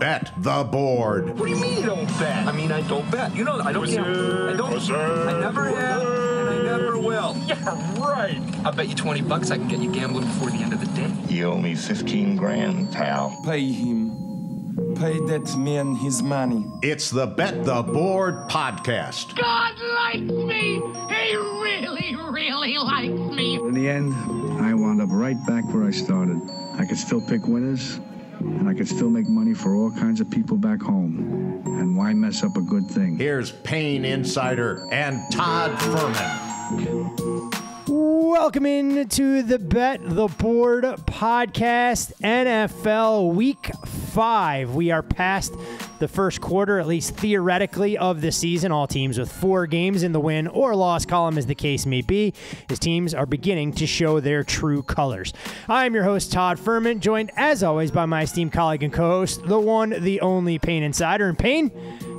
Bet the Board. What do you mean you don't bet? I mean, I don't bet. You know, I don't gamble. I don't. I never have, and I never will. Yeah, right. I bet you 20 bucks I can get you gambling before the end of the day. You owe me 15 grand, pal. Pay him. Pay that man his money. It's the Bet the Board podcast. God likes me. He really, really likes me. In the end, I wound up right back where I started. I could still pick winners, and I could still make money for all kinds of people back home. And why mess up a good thing? Here's Payne Insider and Todd Fuhrman. Welcome in to the Bet the Board podcast, NFL Week 5. We are past the first quarter, at least theoretically, of the season. All teams with four games in the win or loss column, as the case may be, as teams are beginning to show their true colors. I am your host, Todd Fuhrman, joined as always by my esteemed colleague and co host, the one, the only Payne Insider. And Payne,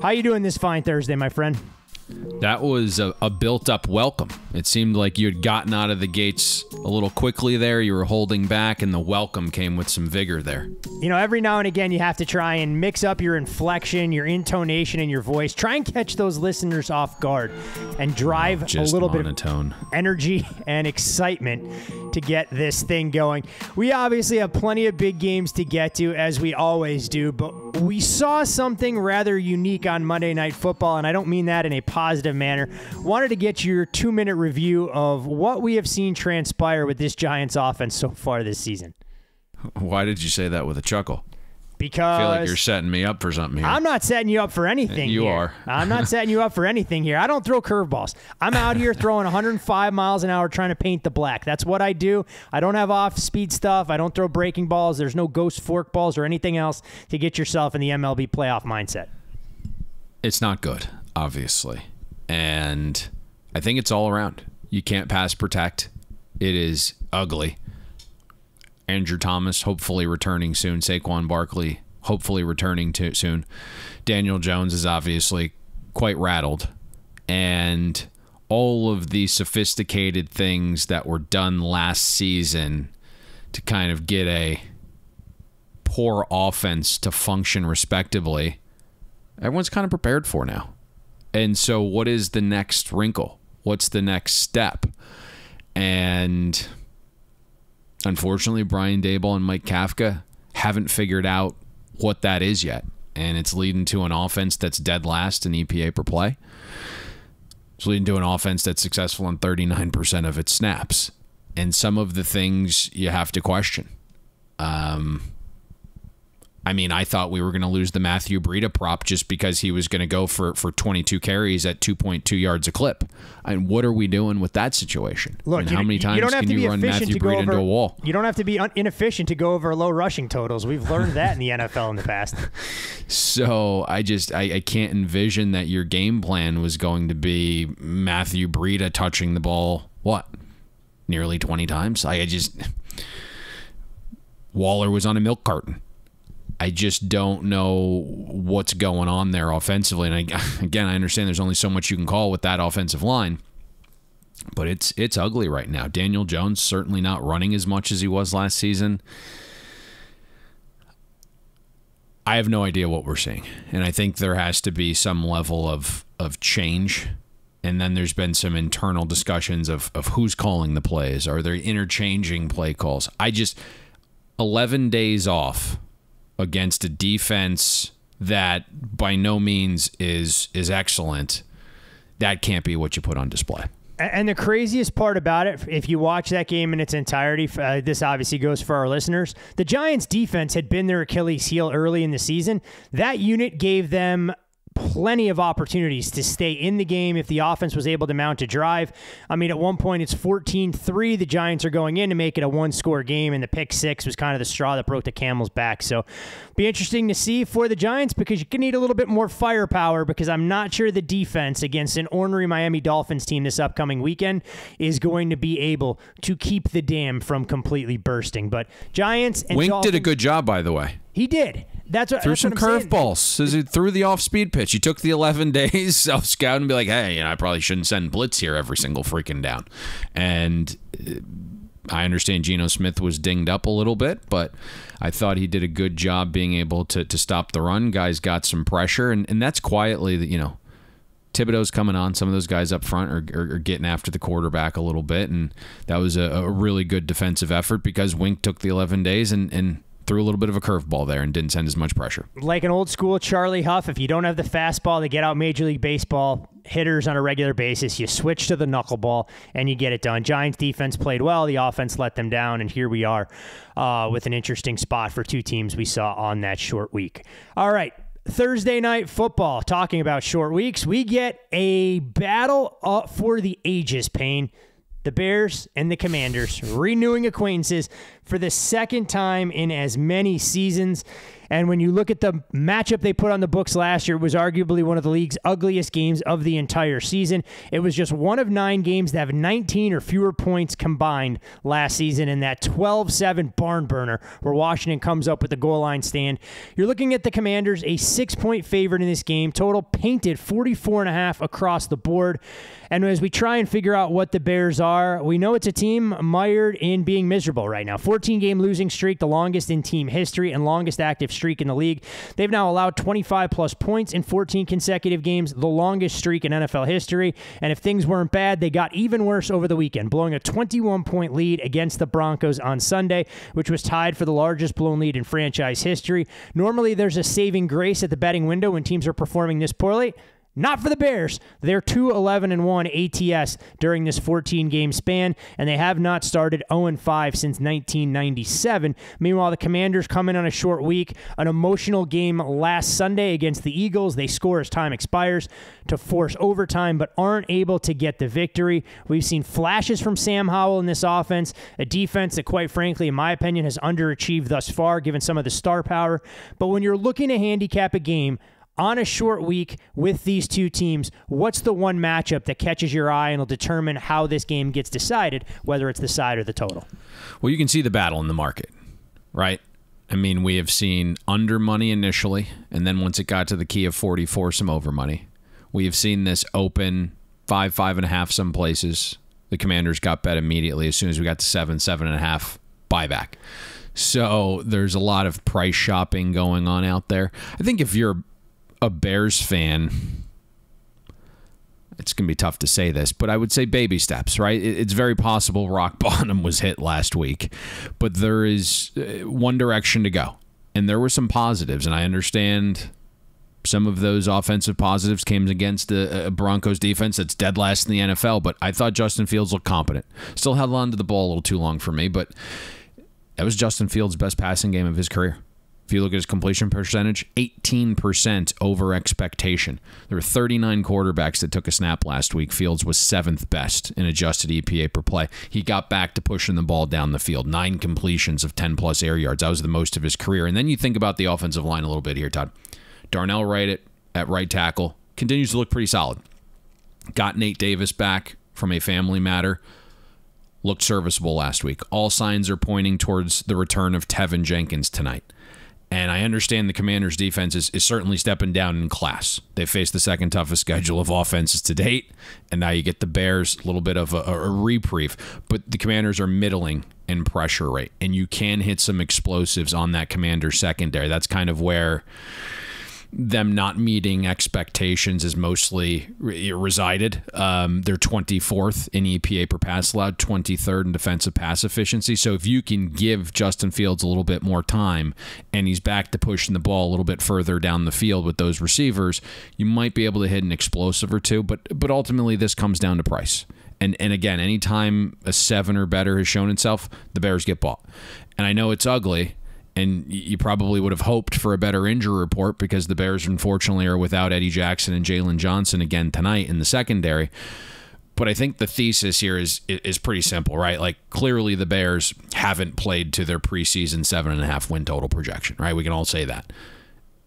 how you doing this fine Thursday, my friend? That was a, a built up welcome. It seemed like you had gotten out of the gates a little quickly there. You were holding back, and the welcome came with some vigor there. You know, every now and again, you have to try and mix up your inflection, your intonation, and your voice. Try and catch those listeners off guard and drive Just a little monotone. bit of tone, energy and excitement to get this thing going. We obviously have plenty of big games to get to, as we always do, but we saw something rather unique on Monday Night Football, and I don't mean that in a positive manner. Wanted to get your two minute review of what we have seen transpire with this Giants offense so far this season. Why did you say that with a chuckle? Because I feel like you're setting me up for something here. I'm not setting you up for anything. You here. are. I'm not setting you up for anything here. I don't throw curveballs. I'm out here throwing 105 miles an hour trying to paint the black. That's what I do. I don't have off speed stuff. I don't throw breaking balls. There's no ghost fork balls or anything else to get yourself in the MLB playoff mindset. it's not good, obviously. And I think it's all around. You can't pass protect. It is ugly. Andrew Thomas hopefully returning soon. Saquon Barkley hopefully returning to soon. Daniel Jones is obviously quite rattled. And all of the sophisticated things that were done last season to kind of get a poor offense to function respectably everyone's kind of prepared for now. And so, what is the next wrinkle? What's the next step? And unfortunately, Brian Daboll and Mike Kafka haven't figured out what that is yet. And it's leading to an offense that's dead last in EPA per play. It's leading to an offense that's successful on 39% of its snaps. And some of the things you have to question. Um, I mean, I thought we were going to lose the Matthew Breida prop just because he was going to go for, for 22 carries at 2.2 yards a clip. And what are we doing with that situation? Look, I mean, how many you times don't have can to be you run Matthew Breida over, into a wall? You don't have to be un- inefficient to go over low rushing totals. We've learned that in the NFL in the past. So I just I, I can't envision that your game plan was going to be Matthew Breida touching the ball what nearly 20 times. I, I just Waller was on a milk carton. I just don't know what's going on there offensively. And I, again, I understand there's only so much you can call with that offensive line, but it's it's ugly right now. Daniel Jones certainly not running as much as he was last season. I have no idea what we're seeing, and I think there has to be some level of of change. And then there's been some internal discussions of of who's calling the plays. Are they interchanging play calls? I just 11 days off against a defense that by no means is is excellent. That can't be what you put on display. And the craziest part about it, if you watch that game in its entirety, uh, this obviously goes for our listeners. The Giants' defense had been their Achilles heel early in the season. That unit gave them plenty of opportunities to stay in the game if the offense was able to mount a drive. I mean, at one point it's 14-3. The Giants are going in to make it a one-score game, and the pick six was kind of the straw that broke the camel's back. So be interesting to see for the Giants because you can need a little bit more firepower because I'm not sure the defense against an ornery Miami Dolphins team this upcoming weekend is going to be able to keep the dam from completely bursting. But Giants and Wink Dolphins, did a good job, by the way. He did. That's what Threw that's some curveballs. He threw the off speed pitch. He took the 11 days self scout and be like, hey, you know, I probably shouldn't send blitz here every single freaking down. And uh, I understand Geno Smith was dinged up a little bit, but I thought he did a good job being able to to stop the run. Guys got some pressure, and, and that's quietly, that you know, Thibodeaux's coming on. Some of those guys up front are, are, are, getting after the quarterback a little bit, and that was a, a, really good defensive effort because Wink took the 11 days and, and threw a little bit of a curveball there and didn't send as much pressure. Like an old school Charlie Hough, if you don't have the fastball to get out Major League Baseball hitters on a regular basis, you switch to the knuckleball and you get it done. Giants defense played well, the offense let them down, and here we are uh, with an interesting spot for two teams we saw on that short week. All right. Thursday night football, talking about short weeks, we get a battle up for the ages, Payne. The Bears and the Commanders renewing acquaintances for the second time in as many seasons. And when you look at the matchup they put on the books last year, it was arguably one of the league's ugliest games of the entire season. It was just one of nine games that have 19 or fewer points combined last season in that 12 7 barn burner where Washington comes up with the goal line stand. You're looking at the Commanders, a six point favorite in this game, total painted 44 and a half across the board. And as we try and figure out what the Bears are, we know it's a team mired in being miserable right now. 14 game losing streak, the longest in team history and longest active streak in the league. They've now allowed 25 plus points in 14 consecutive games, the longest streak in NFL history. And if things weren't bad, they got even worse over the weekend, blowing a 21 point lead against the Broncos on Sunday, which was tied for the largest blown lead in franchise history. Normally, there's a saving grace at the betting window when teams are performing this poorly. Not for the Bears. They're 2 11 and 1 ATS during this 14 game span, and they have not started 0 5 since 1997. Meanwhile, the Commanders come in on a short week, an emotional game last Sunday against the Eagles. They score as time expires to force overtime, but aren't able to get the victory. We've seen flashes from Sam Howell in this offense, a defense that, quite frankly, in my opinion, has underachieved thus far, given some of the star power. But when you're looking to handicap a game, on a short week with these two teams, what's the one matchup that catches your eye and will determine how this game gets decided, whether it's the side or the total? Well, you can see the battle in the market, right? I mean, we have seen under money initially, and then once it got to the key of 44, some over money. We have seen this open five, five and a half some places. The commanders got bet immediately as soon as we got to seven, seven and a half buyback. So there's a lot of price shopping going on out there. I think if you're a Bears fan, it's going to be tough to say this, but I would say baby steps, right? It's very possible rock bottom was hit last week, but there is uh, one direction to go. And there were some positives, and I understand some of those offensive positives came against a, Broncos defense that's dead last in the NFL, but I thought Justin Fields looked competent. Still held on to the ball a little too long for me, but that was Justin Fields' best passing game of his career. If you look at his completion percentage, 18% over expectation. There were 39 quarterbacks that took a snap last week. Fields was seventh best in adjusted EPA per play. He got back to pushing the ball down the field. Nine completions of 10 plus air yards. That was the most of his career. And then you think about the offensive line a little bit here, Todd. Darnell Wright at, at right tackle continues to look pretty solid. Got Nate Davis back from a family matter looked serviceable last week. All signs are pointing towards the return of Teven Jenkins tonight. And I understand the Commanders' defense is, is certainly stepping down in class. They faced the second toughest schedule of offenses to date, and now you get the Bears a little bit of a, a reprieve. But the Commanders are middling in pressure rate, and you can hit some explosives on that Commander secondary. That's kind of where them not meeting expectations is mostly resided. Um, they're 24th in EPA per pass allowed, 23rd in defensive pass efficiency. So if you can give Justin Fields a little bit more time and he's back to pushing the ball a little bit further down the field with those receivers, you might be able to hit an explosive or two. But but ultimately, this comes down to price. And and again, anytime a seven or better has shown itself, the Bears get bought. And I know it's ugly and you probably would have hoped for a better injury report because the Bears, unfortunately, are without Eddie Jackson and Jaylon Johnson again tonight in the secondary. But I think the thesis here is is pretty simple, right? Like clearly the Bears haven't played to their preseason seven and a half win total projection, right? We can all say that.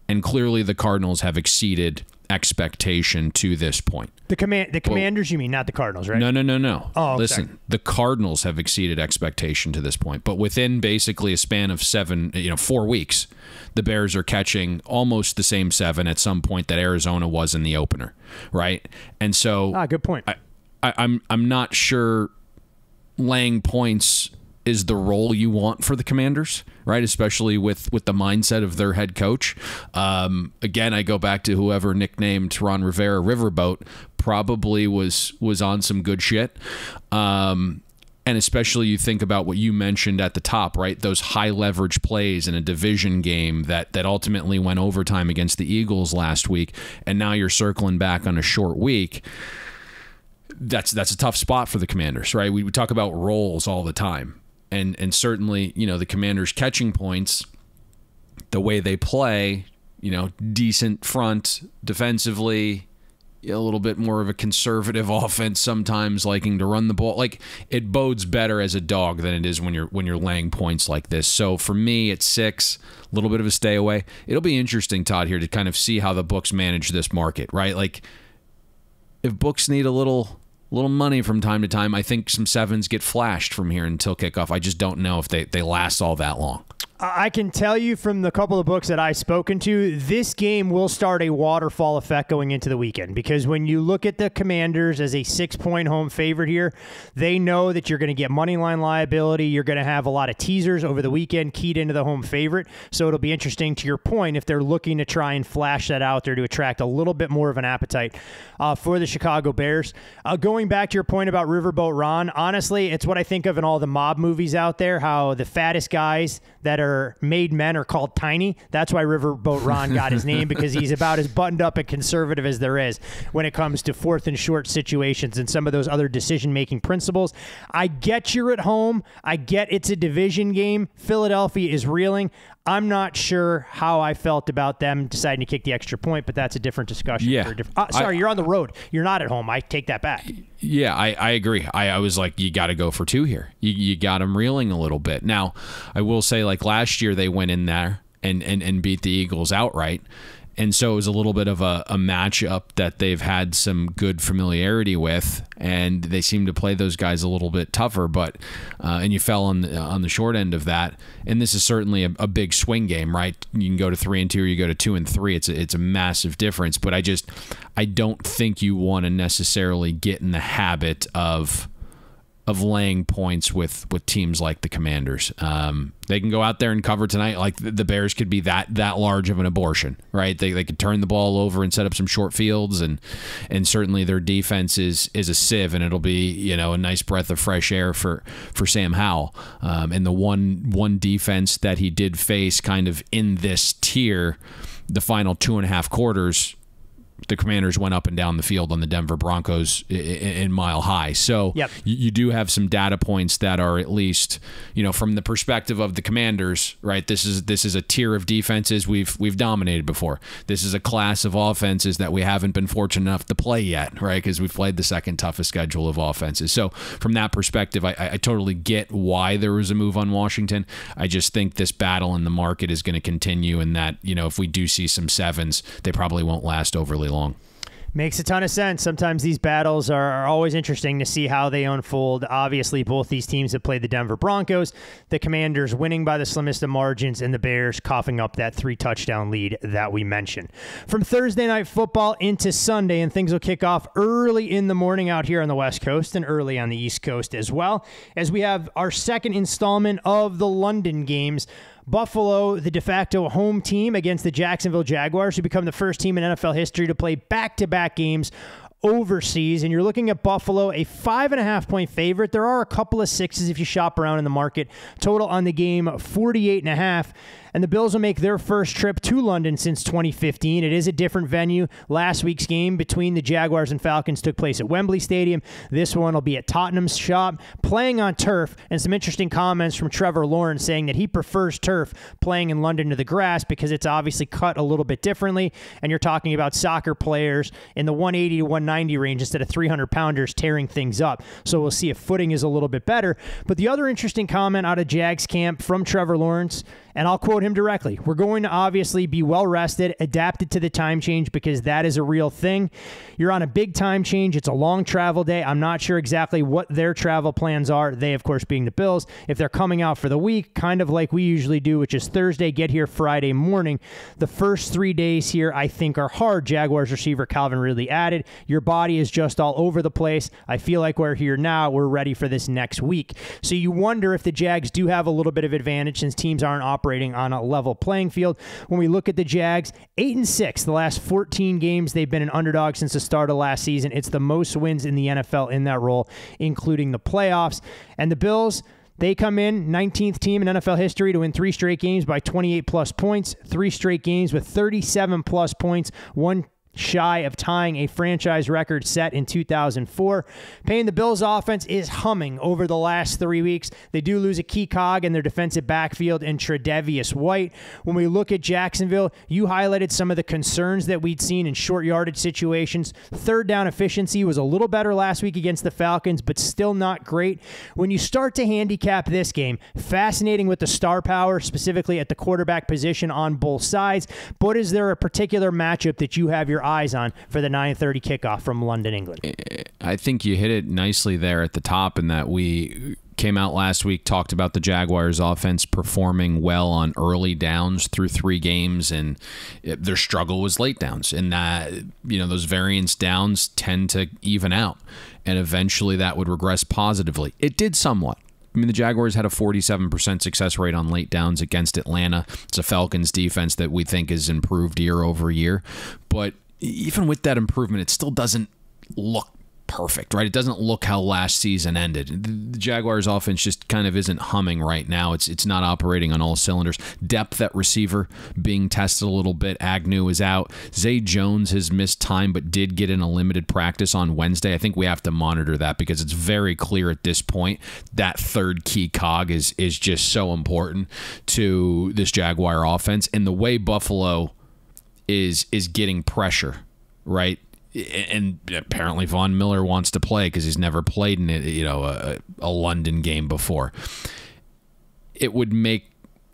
And clearly the Cardinals have exceeded expectation to this point. The command, the Commanders, well, you mean, not the Cardinals, right? No, no, no, no. Oh, listen, the Cardinals have exceeded expectation to this point, but within basically a span of seven, you know, four weeks, the Bears are catching almost the same seven at some point that Arizona was in the opener, right? And so, ah, good point. I, I, I'm I'm not sure laying points is the role you want for the Commanders, right? Especially with with the mindset of their head coach. Um, again, I go back to whoever nicknamed Ron Rivera Riverboat probably was was on some good shit. Um, and especially you think about what you mentioned at the top, right? Those high leverage plays in a division game that that ultimately went overtime against the Eagles last week, and now you're circling back on a short week. That's that's a tough spot for the Commanders, right? We, we talk about roles all the time, and and certainly you know the Commanders catching points, the way they play, you know, decent front defensively, a little bit more of a conservative offense sometimes liking to run the ball. Like it bodes better as a dog than it is when you're when you're laying points like this. So for me it's six a little bit of a stay away. It'll be interesting todd here to kind of see how the books manage this market right? Like if books need a little little money from time to time. I think some sevens get flashed from here until kickoff. I just don't know if they, they last all that long I can tell you from the couple of books that I've spoken to, this game will start a waterfall effect going into the weekend because when you look at the Commanders as a six point home favorite here, they know that you're going to get money line liability. You're going to have a lot of teasers over the weekend keyed into the home favorite. So it'll be interesting to your point if they're looking to try and flash that out there to attract a little bit more of an appetite uh, for the Chicago Bears. Uh, going back to your point about Riverboat Ron, honestly, it's what I think of in all the mob movies out there how the fattest guys that are made men are called tiny. That's why Riverboat Ron got his name because he's about as buttoned up and conservative as there is when it comes to fourth and short situations and some of those other decision making principles. I get you're at home. I get it's a division game. Philadelphia is reeling. I'm not sure how I felt about them deciding to kick the extra point, but that's a different discussion. Yeah. Different, uh, sorry, I, you're on the road. You're not at home. I take that back. Yeah, I, I agree. I, I was like, you got to go for two here. You, you got them reeling a little bit. Now, I will say, like last year, they went in there and, and, and beat the Eagles outright and so it was a little bit of a, a matchup that they've had some good familiarity with, and they seem to play those guys a little bit tougher. But uh, and you fell on the, on the short end of that, and this is certainly a, a, big swing game, right? You can go to three and two, or you go to two and three. It's a, it's a massive difference. But I just I don't think you want to necessarily get in the habit of of laying points with with teams like the Commanders. Um, they can go out there and cover tonight. Like the Bears could be that that large of an abortion, right? They, they could turn the ball over and set up some short fields, and and certainly their defense is is a sieve, and it'll be you know a nice breath of fresh air for for Sam Howell. Um, and the one one defense that he did face, kind of in this tier, the final two and a half quarters the Commanders went up and down the field on the Denver Broncos in, Mile High. So yep. you, you, do have some data points that are at least, you know, from the perspective of the Commanders, right? This is this is a tier of defenses we've we've dominated before. This is a class of offenses that we haven't been fortunate enough to play yet, right? Because we've played the second toughest schedule of offenses. So from that perspective, I, I totally get why there was a move on Washington. I just think this battle in the market is going to continue, and that you know if we do see some sevens, they probably won't last overly long long. Makes a ton of sense. Sometimes these battles are, are, always interesting to see how they unfold. Obviously, both these teams have played the Denver Broncos, the Commanders winning by the slimmest of margins, and the Bears coughing up that three touchdown lead that we mentioned. From Thursday night football into Sunday, and things will kick off early in the morning out here on the West Coast and early on the East Coast as well, as we have our second installment of the London games. Buffalo, the de facto home team against the Jacksonville Jaguars, who become the first team in NFL history to play back to back games overseas, and you're looking at Buffalo, a five and a half point favorite. There are a couple of sixes if you shop around in the market. Total on the game, 48 and a half and the Bills will make their first trip to London since 2015. It is a different venue. Last week's game between the Jaguars and Falcons took place at Wembley Stadium. This one will be at Tottenham Hotspur, playing on turf, and some interesting comments from Trevor Lawrence saying that he prefers turf playing in London to the grass because it's obviously cut a little bit differently, and you're talking about soccer players in the 180 to 190 range instead of 300 pounders tearing things up. So we'll see if footing is a little bit better. But the other interesting comment out of Jags camp from Trevor Lawrence and I'll quote him directly We're going to obviously be well rested, adapted to the time change because that is a real thing. You're on a big time change. It's a long travel day. I'm not sure exactly what their travel plans are. They, of course, being the Bills. If they're coming out for the week, kind of like we usually do, which is Thursday, get here Friday morning. The first three days here, I think, are hard. Jaguars receiver Calvin Ridley added. You're body is just all over the place. I feel like we're here now. We're ready for this next week. So you wonder if the Jags do have a little bit of advantage since teams aren't operating on a level playing field. When we look at the Jags, 8 and 6, the last 14 games they've been an underdog since the start of last season. It's the most wins in the NFL in that role, including the playoffs. And the Bills, they come in 19th team in NFL history to win three straight games by 28 plus points, three straight games with 37 plus points, one shy of tying a franchise record set in 2004. Payne the Bills offense is humming over the last three weeks. They do lose a key cog in their defensive backfield in Tre'Davious White. When we look at Jacksonville, you highlighted some of the concerns that we'd seen in short yardage situations. Third down efficiency was a little better last week against the Falcons, but still not great. When you start to handicap this game, fascinating with the star power, specifically at the quarterback position on both sides. But is there a particular matchup that you have your eyes on for the 9:30 kickoff from London, England. Eh, I think you hit it nicely there at the top in that we came out last week talked about the Jaguars offense performing well on early downs through 3 games and their struggle was late downs and that you know those variance downs tend to even out and eventually that would regress positively. It did somewhat. I mean, the Jaguars had a 47% success rate on late downs against Atlanta. It's a Falcons defense that we think is improved year over year. But even with that improvement, it still doesn't look perfect, right? It doesn't look how last season ended. The Jaguars offense just kind of isn't humming right now. It's it's not operating on all cylinders. Depth at receiver being tested a little bit. Agnew is out. Zay Jones has missed time but did get in a limited practice on Wednesday. I think we have to monitor that because it's very clear at this point that third key cog is is just so important to this Jaguar offense and the way Buffalo is is getting pressure, right? And apparently Von Miller wants to play because he's never played in you know a, a London game before. It would make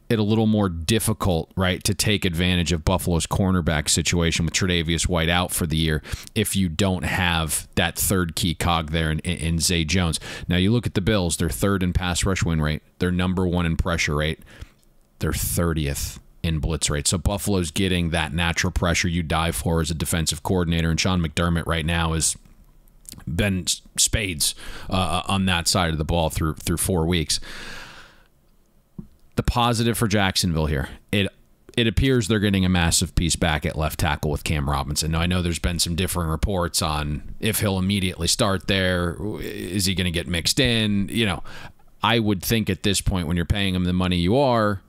it a little more difficult, right, to take advantage of Buffalo's cornerback situation with Tre'Davious White out for the year if you don't have that third key cog there in, in Zay Jones. Now you look at the Bills; they're third in pass rush win rate, they're number one in pressure rate, they're thirtieth in blitz rate. So Buffalo's getting that natural pressure you die for as a defensive coordinator, and Sean McDermott right now is been spades uh, on that side of the ball through through four weeks. The positive for Jacksonville here, it it appears they're getting a massive piece back at left tackle with Cam Robinson. Now I know there's been some differing reports on if he'll immediately start there, is he going to get mixed in? You know, I would think at this point when you're paying him the money you are,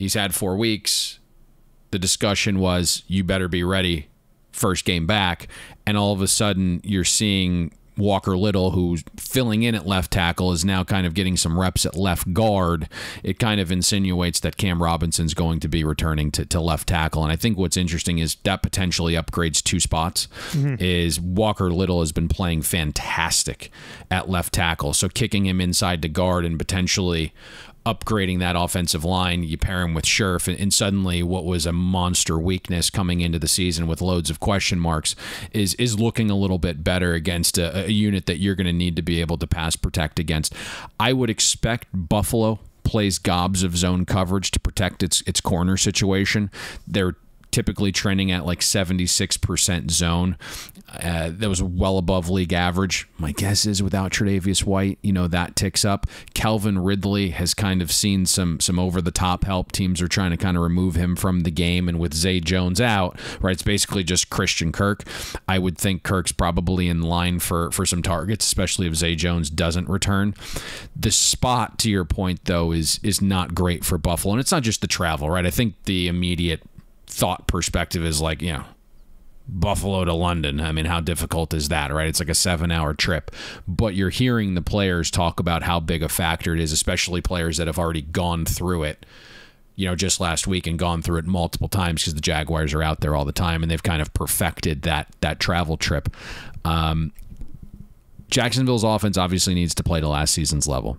He's had four weeks. The discussion was you better be ready first game back. And all of a sudden, you're seeing Walker Little, who's filling in at left tackle, is now kind of getting some reps at left guard. It kind of insinuates that Cam Robinson's going to be returning to, to left tackle. And I think what's interesting is that potentially upgrades two spots. Mm-hmm. Is Walker Little has been playing fantastic at left tackle. So kicking him inside to guard and potentially upgrading that offensive line. You pair him with Scherff, and, and, suddenly what was a monster weakness coming into the season with loads of question marks is is looking a little bit better against a, a unit that you're going to need to be able to pass protect against. I would expect Buffalo plays gobs of zone coverage to protect its its corner situation. They're typically trending at like 76% zone. Uh, that was well above league average. My guess is without Tre'Davious White, you know that ticks up. Calvin Ridley has kind of seen some some over the top help. Teams are trying to kind of remove him from the game, and with Zay Jones out, right, it's basically just Christian Kirk. I would think Kirk's probably in line for for some targets, especially if Zay Jones doesn't return. The spot, to your point, though, is is not great for Buffalo, and it's not just the travel, right? I think the immediate thought perspective is like, you know, Buffalo to London. I mean, how difficult is that, right? It's like a seven hour trip. But you're hearing the players talk about how big a factor it is, especially players that have already gone through it, you know, just last week and gone through it multiple times because the Jaguars are out there all the time and they've kind of perfected that that travel trip. Um, Jacksonville's offense obviously needs to play to last season's level.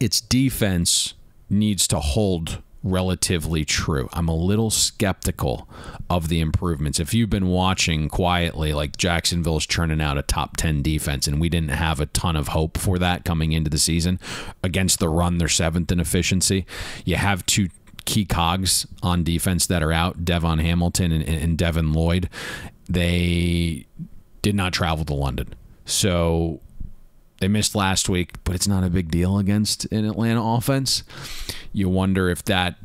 Its defense needs to hold relatively true. I'm a little skeptical of the improvements. If you've been watching quietly, like Jacksonville's churning out a top 10 defense, and we didn't have a ton of hope for that coming into the season. Against the run, they're seventh in efficiency. You have two key cogs on defense that are out Devon Hamilton and, and Devin Lloyd. They did not travel to London. So they missed last week, but it's not a big deal against an Atlanta offense. You wonder if that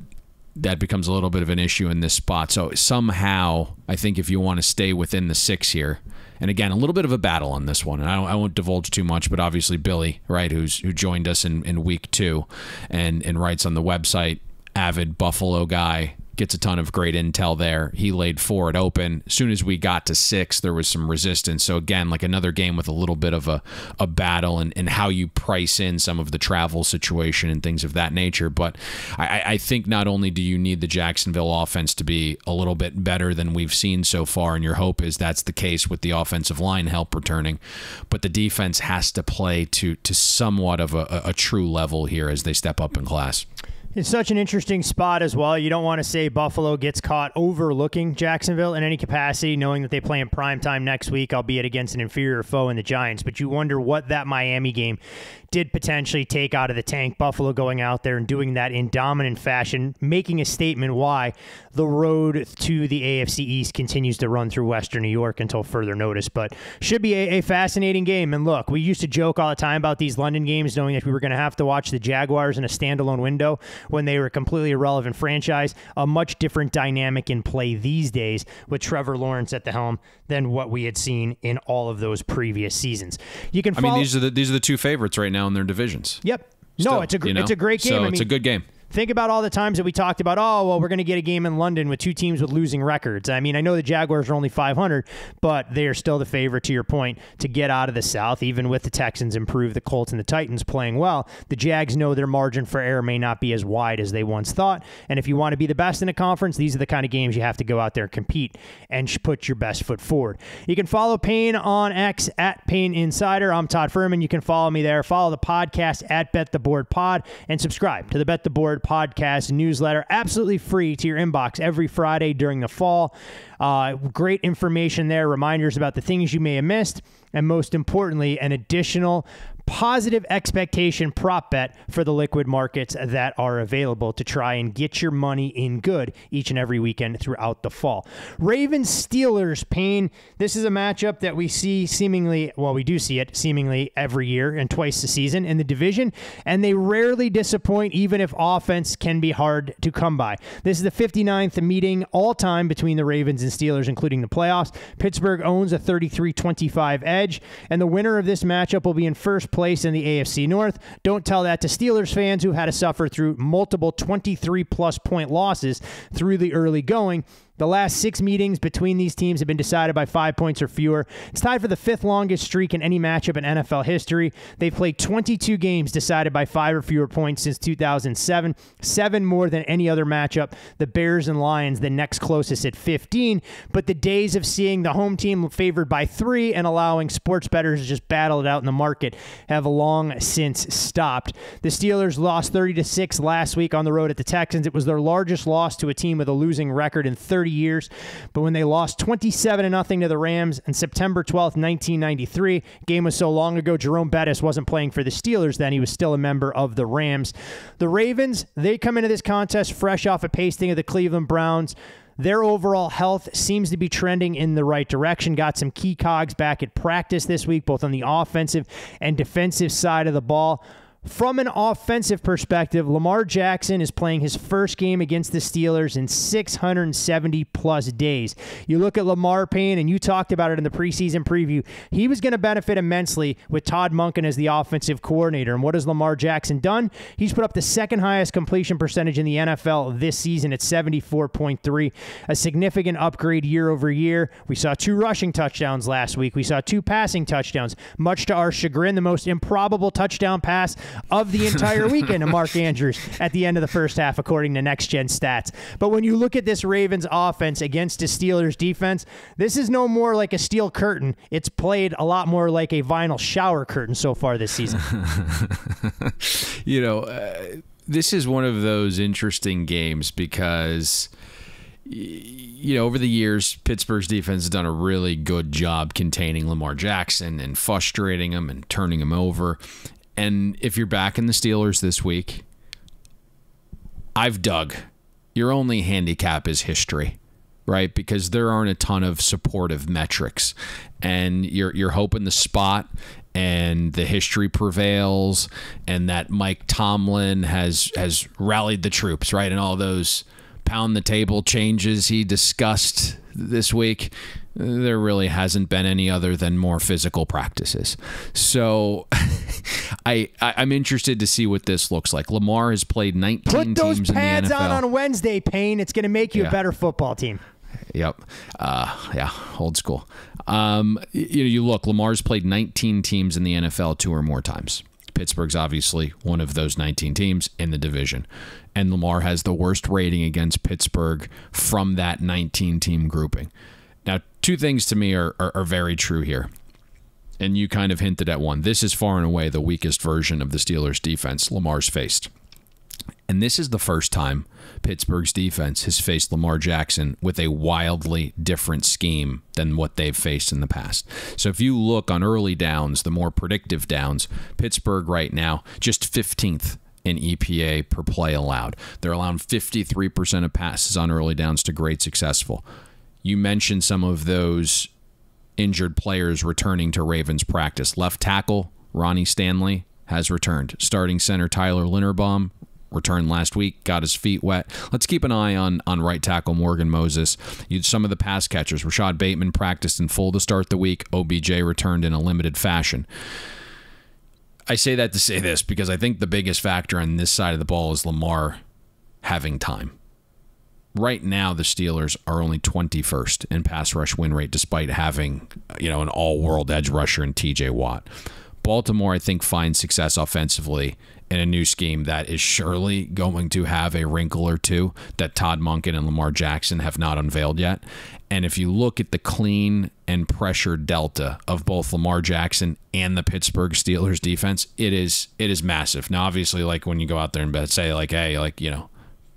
that becomes a little bit of an issue in this spot. So somehow, I think if you want to stay within the six here, and again, a little bit of a battle on this one, and I, I won't divulge too much, but obviously Billy, right, who's who joined us in, in week two, and and writes on the website, avid Buffalo guy, gets a ton of great intel there. He laid four at open. As soon as we got to six, there was some resistance. So again, like another game with a little bit of a, a battle and, and how you price in some of the travel situation and things of that nature. But I, I think not only do you need the Jacksonville offense to be a little bit better than we've seen so far, and your hope is that's the case with the offensive line help returning, but the defense has to play to to somewhat of a, a true level here as they step up in class. It's such an interesting spot as well. You don't want to say Buffalo gets caught overlooking Jacksonville in any capacity, knowing that they play in prime time next week, albeit against an inferior foe in the Giants. But you wonder what that Miami game did potentially take out of the tank. Buffalo going out there and doing that in dominant fashion, making a statement why the road to the AFC East continues to run through Western New York until further notice. But should be a, a fascinating game. And look, we used to joke all the time about these London games, knowing that we were going to have to watch the Jaguars in a standalone window when they were a completely irrelevant franchise. A much different dynamic in play these days with Trevor Lawrence at the helm than what we had seen in all of those previous seasons. You can. I mean, these are the these are the two favorites right now in their divisions. Yep. Still, no, it's a you know? it's a great game. So I mean, it's a good game. Think about all the times that we talked about, oh, well, we're going to get a game in London with two teams with losing records. I mean, I know the Jaguars are only 500, but they are still the favorite, to your point, to get out of the South, even with the Texans improve, the Colts and the Titans playing well. The Jags know their margin for error may not be as wide as they once thought. And if you want to be the best in a conference, these are the kind of games you have to go out there and compete and put your best foot forward. You can follow Payne on X at Payne Insider. I'm Todd Fuhrman. You can follow me there. Follow the podcast at Bet the Board Pod and subscribe to the Bet the Board podcast newsletter, absolutely free to your inbox every Friday during the fall. Uh, great information there, reminders about the things you may have missed, and most importantly, an additional positive expectation prop bet for the liquid markets that are available to try and get your money in good each and every weekend throughout the fall. Ravens Steelers Payne. This is a matchup that we see seemingly, well, we do see it seemingly every year and twice a season in the division, and they rarely disappoint, even if offense can be hard to come by. This is the 59th meeting all time between the Ravens and Steelers, including the playoffs. Pittsburgh owns a 33 25 edge, and the winner of this matchup will be in first place in the AFC North. Don't tell that to Steelers fans who had to suffer through multiple 23 plus point losses through the early going. The last six meetings between these teams have been decided by five points or fewer. It's tied for the fifth longest streak in any matchup in NFL history. They've played 22 games decided by five or fewer points since 2007, seven more than any other matchup. The Bears and Lions, the next closest at 15. But the days of seeing the home team favored by three and allowing sports bettors to just battle it out in the market have long since stopped. The Steelers lost 30 to 6 last week on the road at the Texans. It was their largest loss to a team with a losing record in 30 30 years. But when they lost 27 to nothing to the Rams on September 12th, 1993, game was so long ago, Jerome Bettis wasn't playing for the Steelers then. He was still a member of the Rams. The Ravens, they come into this contest fresh off a pasting of the Cleveland Browns. Their overall health seems to be trending in the right direction. Got some key cogs back at practice this week, both on the offensive and defensive side of the ball. From an offensive perspective, Lamar Jackson is playing his first game against the Steelers in 670 plus days. You look at Lamar Payne, and you talked about it in the preseason preview. He was going to benefit immensely with Todd Monken as the offensive coordinator. And what has Lamar Jackson done? He's put up the second highest completion percentage in the NFL this season at 74.3, a significant upgrade year over year. We saw two rushing touchdowns last week. We saw two passing touchdowns. Much to our chagrin, the most improbable touchdown pass of the entire weekend of Mark Andrews at the end of the first half, according to Next Gen Stats. But when you look at this Ravens offense against the Steelers defense, this is no more like a steel curtain. It's played a lot more like a vinyl shower curtain so far this season. you know, uh, this is one of those interesting games because you know, over the years, Pittsburgh's defense has done a really good job containing Lamar Jackson and frustrating him and turning him over. And if you're back in the Steelers this week, I've dug. Your only handicap is history. right? Because there aren't a ton of supportive metrics, and you're you're hoping the spot and the history prevails, and that Mike Tomlin has has rallied the troops, right? And all those pound the table changes he discussed this week. There really hasn't been any other than more physical practices. So I, I am interested to see what this looks like. Lamar has played 19 Put those teams pads in the NFL. on on Wednesday, Payne. It's going to make you Yeah. a better football team. Yep. Uh, yeah, old school. Um, you know, you look, Lamar's played 19 teams in the NFL two or more times. Pittsburgh's obviously one of those 19 teams in the division. And Lamar has the worst rating against Pittsburgh from that 19 team grouping. Two things to me are, are, are very true here. And you kind of hinted at one. This is far and away the weakest version of the Steelers' defense Lamar's faced. And this is the first time Pittsburgh's defense has faced Lamar Jackson with a wildly different scheme than what they've faced in the past. So if you look on early downs, the more predictive downs, Pittsburgh right now just 15th in EPA per play allowed. They're allowing 53% of passes on early downs to great successful. You mentioned some of those injured players returning to Ravens practice. Left tackle Ronnie Stanley has returned. Starting center Tyler Linderbaum returned last week, got his feet wet. Let's keep an eye on on right tackle Morgan Moses. You some of the pass catchers. Rashod Bateman practiced in full to start the week. OBJ returned in a limited fashion. I say that to say this because I think the biggest factor on this side of the ball is Lamar having time. Right now, the Steelers are only 21st in pass rush win rate, despite having you know an all-world edge rusher in T.J. Watt. Baltimore, I think, finds success offensively in a new scheme that is surely going to have a wrinkle or two that Todd Monken and Lamar Jackson have not unveiled yet. And if you look at the clean and pressure delta of both Lamar Jackson and the Pittsburgh Steelers defense, it is it is massive. Now, obviously, like when you go out there and say like, hey, like you know,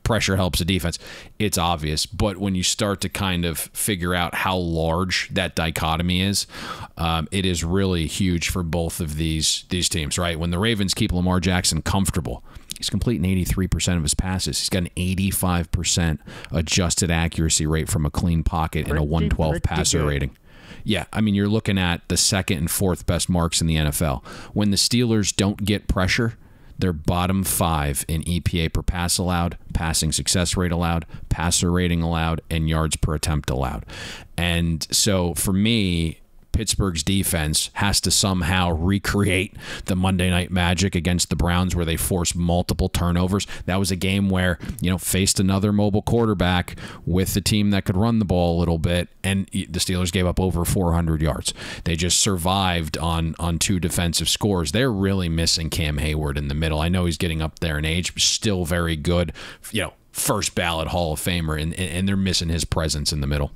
pressure helps the defense. It's obvious, but when you start to kind of figure out how large that dichotomy is, um, it is really huge for both of these these teams. Right? When the Ravens keep Lamar Jackson comfortable, he's completing eighty three percent of his passes. He's got an eighty five percent adjusted accuracy rate from a clean pocket and a one twelve passer good. rating. Yeah, I mean, you're looking at the second and fourth best marks in the NFL. When the Steelers don't get pressure, they're bottom five in EPA per pass allowed, passing success rate allowed, passer rating allowed, and yards per attempt allowed. And so for me, Pittsburgh's defense has to somehow recreate the Monday night magic against the Browns where they forced multiple turnovers. That was a game where, you know, faced another mobile quarterback with the team that could run the ball a little bit and the Steelers gave up over 400 yards. They just survived on on two defensive scores. They're really missing Cam Hayward in the middle. I know he's getting up there in age, but still very good, you know, first ballot Hall of Famer and and they're missing his presence in the middle.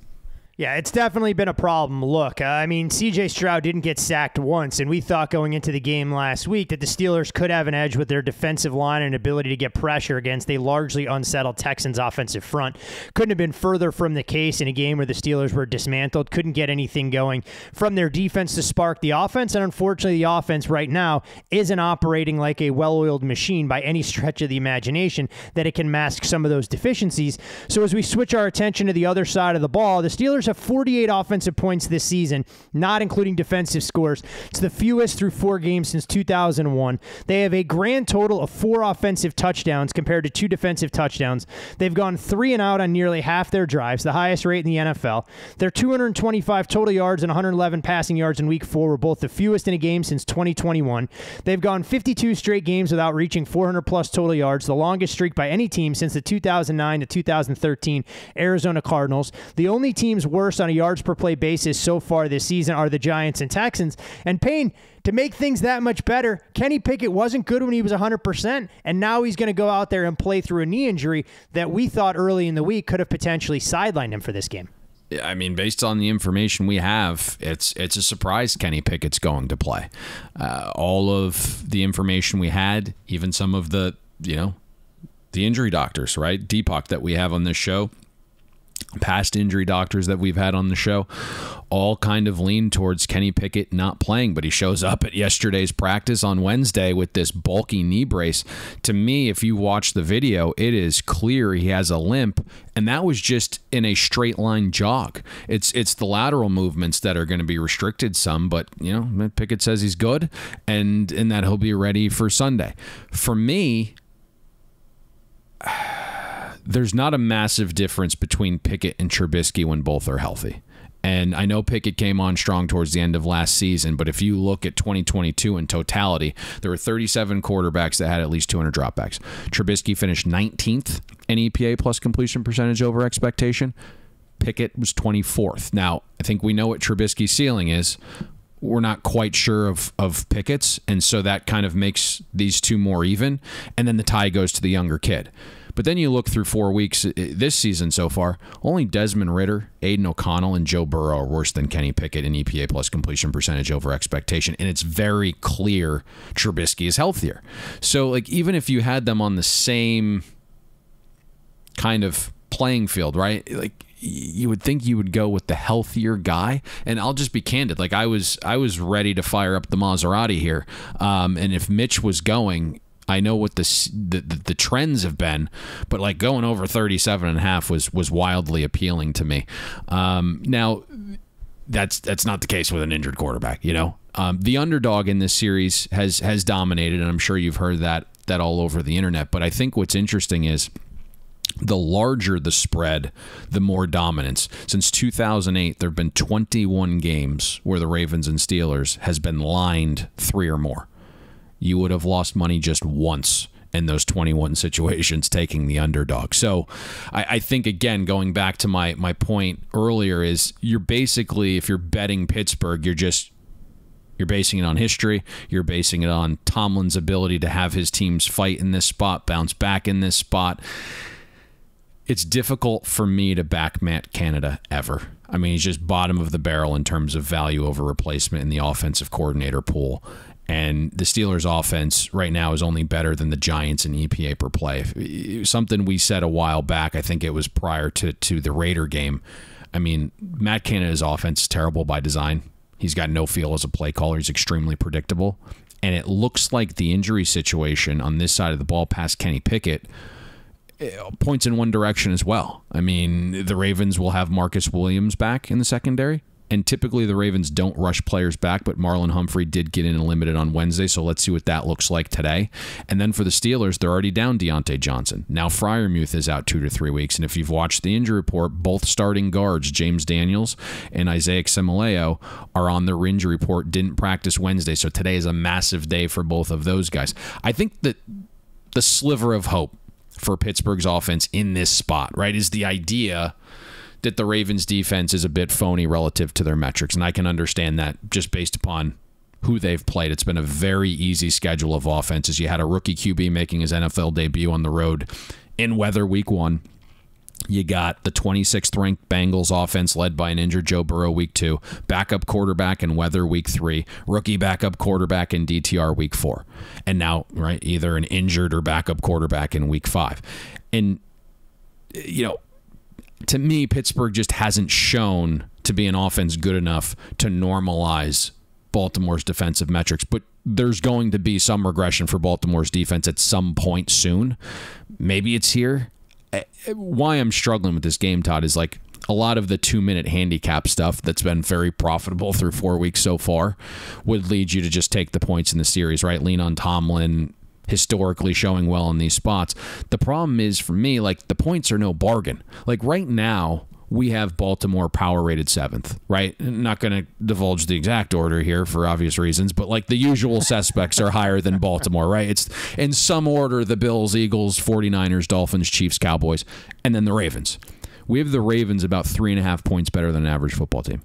Yeah, it's definitely been a problem. Look, uh, I mean, CJ Stroud didn't get sacked once, and we thought going into the game last week that the Steelers could have an edge with their defensive line and ability to get pressure against a largely unsettled Texans offensive front. Couldn't have been further from the case in a game where the Steelers were dismantled, couldn't get anything going from their defense to spark the offense, and unfortunately, the offense right now isn't operating like a well oiled machine by any stretch of the imagination that it can mask some of those deficiencies. So as we switch our attention to the other side of the ball, the Steelers have 48 offensive points this season, not including defensive scores. It's the fewest through four games since 2001. They have a grand total of four offensive touchdowns compared to two defensive touchdowns. They've gone three and out on nearly half their drives, the highest rate in the NFL. Their 225 total yards and 111 passing yards in week four were both the fewest in a game since 2021. They've gone 52 straight games without reaching 400 plus total yards, the longest streak by any team since the 2009 to 2013 Arizona Cardinals. The only teams worse on a yards per play basis so far this season are the Giants and Texans. And Payne, to make things that much better, Kenny Pickett wasn't good when he was 100%, and now he's going to go out there and play through a knee injury that we thought early in the week could have potentially sidelined him for this game. I mean, based on the information we have, it's it's a surprise Kenny Pickett's going to play. Uh, all of the information we had, even some of the you know the injury doctors, right? Deepak that we have on this show, past injury doctors that we've had on the show all kind of lean towards Kenny Pickett not playing, but he shows up at yesterday's practice on Wednesday with this bulky knee brace. To me, if you watch the video, it is clear he has a limp, and that was just in a straight line jog. It's it's the lateral movements that are going to be restricted some, but you know, Pickett says he's good and and that he'll be ready for Sunday. For me, there's not a massive difference between Pickett and Trubisky when both are healthy. And I know Pickett came on strong towards the end of last season, but if you look at 2022 in totality, there were 37 quarterbacks that had at least 200 dropbacks. Trubisky finished 19th in EPA plus completion percentage over expectation. Pickett was 24th. Now, I think we know what Trubisky's ceiling is. We're not quite sure of, of Pickett's, and so that kind of makes these two more even. And then the tie goes to the younger kid. But then you look through four weeks this season so far, only Desmond Ridder, Aidan O'Connell, and Joe Burrow are worse than Kenny Pickett in EPA plus completion percentage over expectation. And it's very clear Trubisky is healthier. So, like, even if you had them on the same kind of playing field, right? Like, you would think you would go with the healthier guy and i'll just be candid like i was i was ready to fire up the maserati here um, and if mitch was going I know what the, the the trends have been, but like going over 37 and a half was was wildly appealing to me. Um, now that's that's not the case with an injured quarterback, you know. Um, the underdog in this series has has dominated, and I'm sure you've heard that that all over the internet. But I think what's interesting is the larger the spread, the more dominance. Since 2008, there have been 21 games where the Ravens and Steelers has been lined three or more you would have lost money just once in those 21 situations taking the underdog. So I, I, think again, going back to my my point earlier, is you're basically if you're betting Pittsburgh, you're just you're basing it on history. You're basing it on Tomlin's ability to have his teams fight in this spot, bounce back in this spot. It's difficult for me to back Matt Canada ever. I mean, he's just bottom of the barrel in terms of value over replacement in the offensive coordinator pool. And the Steelers' offense right now is only better than the Giants in EPA per play. Something we said a while back, I think it was prior to, to the Raider game. I mean, Matt Canada's offense is terrible by design. He's got no feel as a play caller. He's extremely predictable. And it looks like the injury situation on this side of the ball past Kenny Pickett eh, points in one direction as well. I mean, the Ravens will have Marcus Williams back in the secondary. And typically the Ravens don't rush players back, but Marlon Humphrey did get in and limited on Wednesday, so let's see what that looks like today. And then for the Steelers, they're already down Diontae Johnson. Now Freiermuth is out two to three weeks, and if you've watched the injury report, both starting guards, James Daniels and Isaiah Seumalo, are on their injury report, didn't practice Wednesday, so today is a massive day for both of those guys. I think that the sliver of hope for Pittsburgh's offense in this spot, right, is the idea – that the Ravens defense is a bit phony relative to their metrics. And I can understand that just based upon who they've played. It's been a very easy schedule of offenses. You had a rookie QB making his NFL debut on the road in weather week one. You got the 26th ranked Bengals offense led by an injured Joe Burrow week two, backup quarterback in weather week three, rookie backup quarterback in DTR week four, and now, right, either an injured or backup quarterback in week five. And, you know, to me, Pittsburgh just hasn't shown to be an offense good enough to normalize Baltimore's defensive metrics. But there's going to be some regression for Baltimore's defense at some point soon. Maybe it's here. Eh, why I'm struggling with this game, Todd, is like a lot of the two minute handicap stuff that's been very profitable through four weeks so far would lead you to just take the points in the series, right? Lean on Tomlin, historically showing well in these spots. The problem is for me, like the points are no bargain. Like right now, we have Baltimore power rated seventh, right? Not going to divulge the exact order here for obvious reasons, but like the usual suspects are higher than Baltimore, right? It's in some order the Bills, Eagles, 49ers, Dolphins, Chiefs, Cowboys, and then the Ravens. We have the Ravens about three and a half points better than an average football team.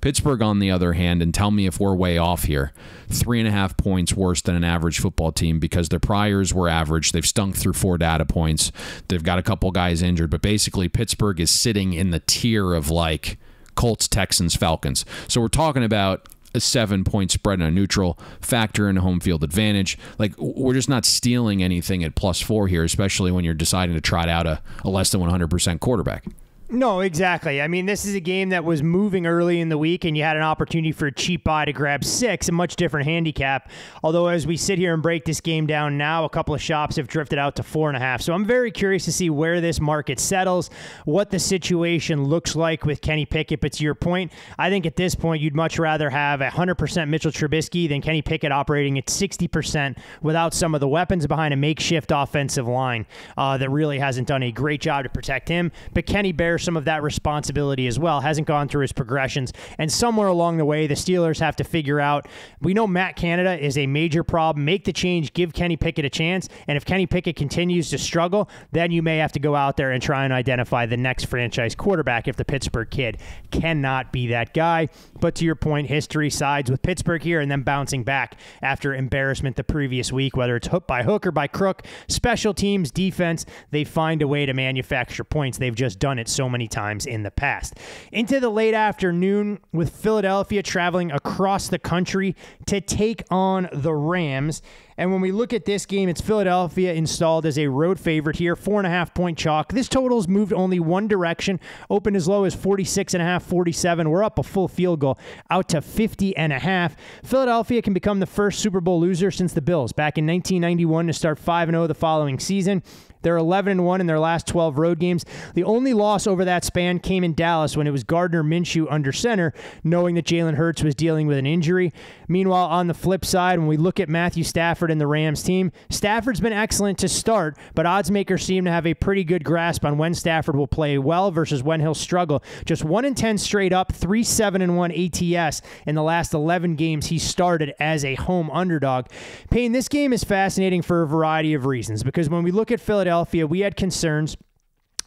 Pittsburgh, on the other hand, and tell me if we're way off here, three and a half points worse than an average football team because their priors were average. They've stunk through four data points. They've got a couple guys injured, but basically, Pittsburgh is sitting in the tier of like Colts, Texans, Falcons. So we're talking about a seven point spread on a neutral, factor in a home field advantage. Like, we're just not stealing anything at plus four here, especially when you're deciding to trot out a, a less than 100% quarterback. No, exactly. I mean, this is a game that was moving early in the week, and you had an opportunity for a cheap buy to grab six, a much different handicap. Although, as we sit here and break this game down now, a couple of shops have drifted out to four and a half. So I'm very curious to see where this market settles, what the situation looks like with Kenny Pickett. But to your point, I think at this point, you'd much rather have 100% Mitchell Trubisky than Kenny Pickett operating at 60% without some of the weapons behind a makeshift offensive line uh, that really hasn't done a great job to protect him. But Kenny bears some of that responsibility as well. Hasn't gone through his progressions. And somewhere along the way, the Steelers have to figure out we know Matt Canada is a major problem. Make the change, give Kenny Pickett a chance. And if Kenny Pickett continues to struggle, then you may have to go out there and try and identify the next franchise quarterback if the Pittsburgh kid cannot be that guy. But to your point, history sides with Pittsburgh here and then bouncing back after embarrassment the previous week, whether it's hook by hook or by crook, special teams, defense, they find a way to manufacture points. They've just done it so many times in the past. Into the late afternoon with Philadelphia traveling across the country to take on the Rams. And when we look at this game, it's Philadelphia installed as a road favorite here, four and a half point chalk. This total's moved only one direction, opened as low as 46 and a half, 47. We're up a full field goal out to 50 and a half. Philadelphia can become the first Super Bowl loser since the Bills back in 1991 to start 5 0 the following season. They're 11 and 1 in their last 12 road games. The only loss over that span came in Dallas when it was Gardner Minshew under center, knowing that Jalen Hurts was dealing with an injury. Meanwhile, on the flip side, when we look at Matthew Stafford and the Rams team, Stafford's been excellent to start, but odds makers seem to have a pretty good grasp on when Stafford will play well versus when he'll struggle. Just 1 in 10 straight up, 3 7 and 1 ATS in the last 11 games he started as a home underdog. Payne, this game is fascinating for a variety of reasons because when we look at Philadelphia, we had concerns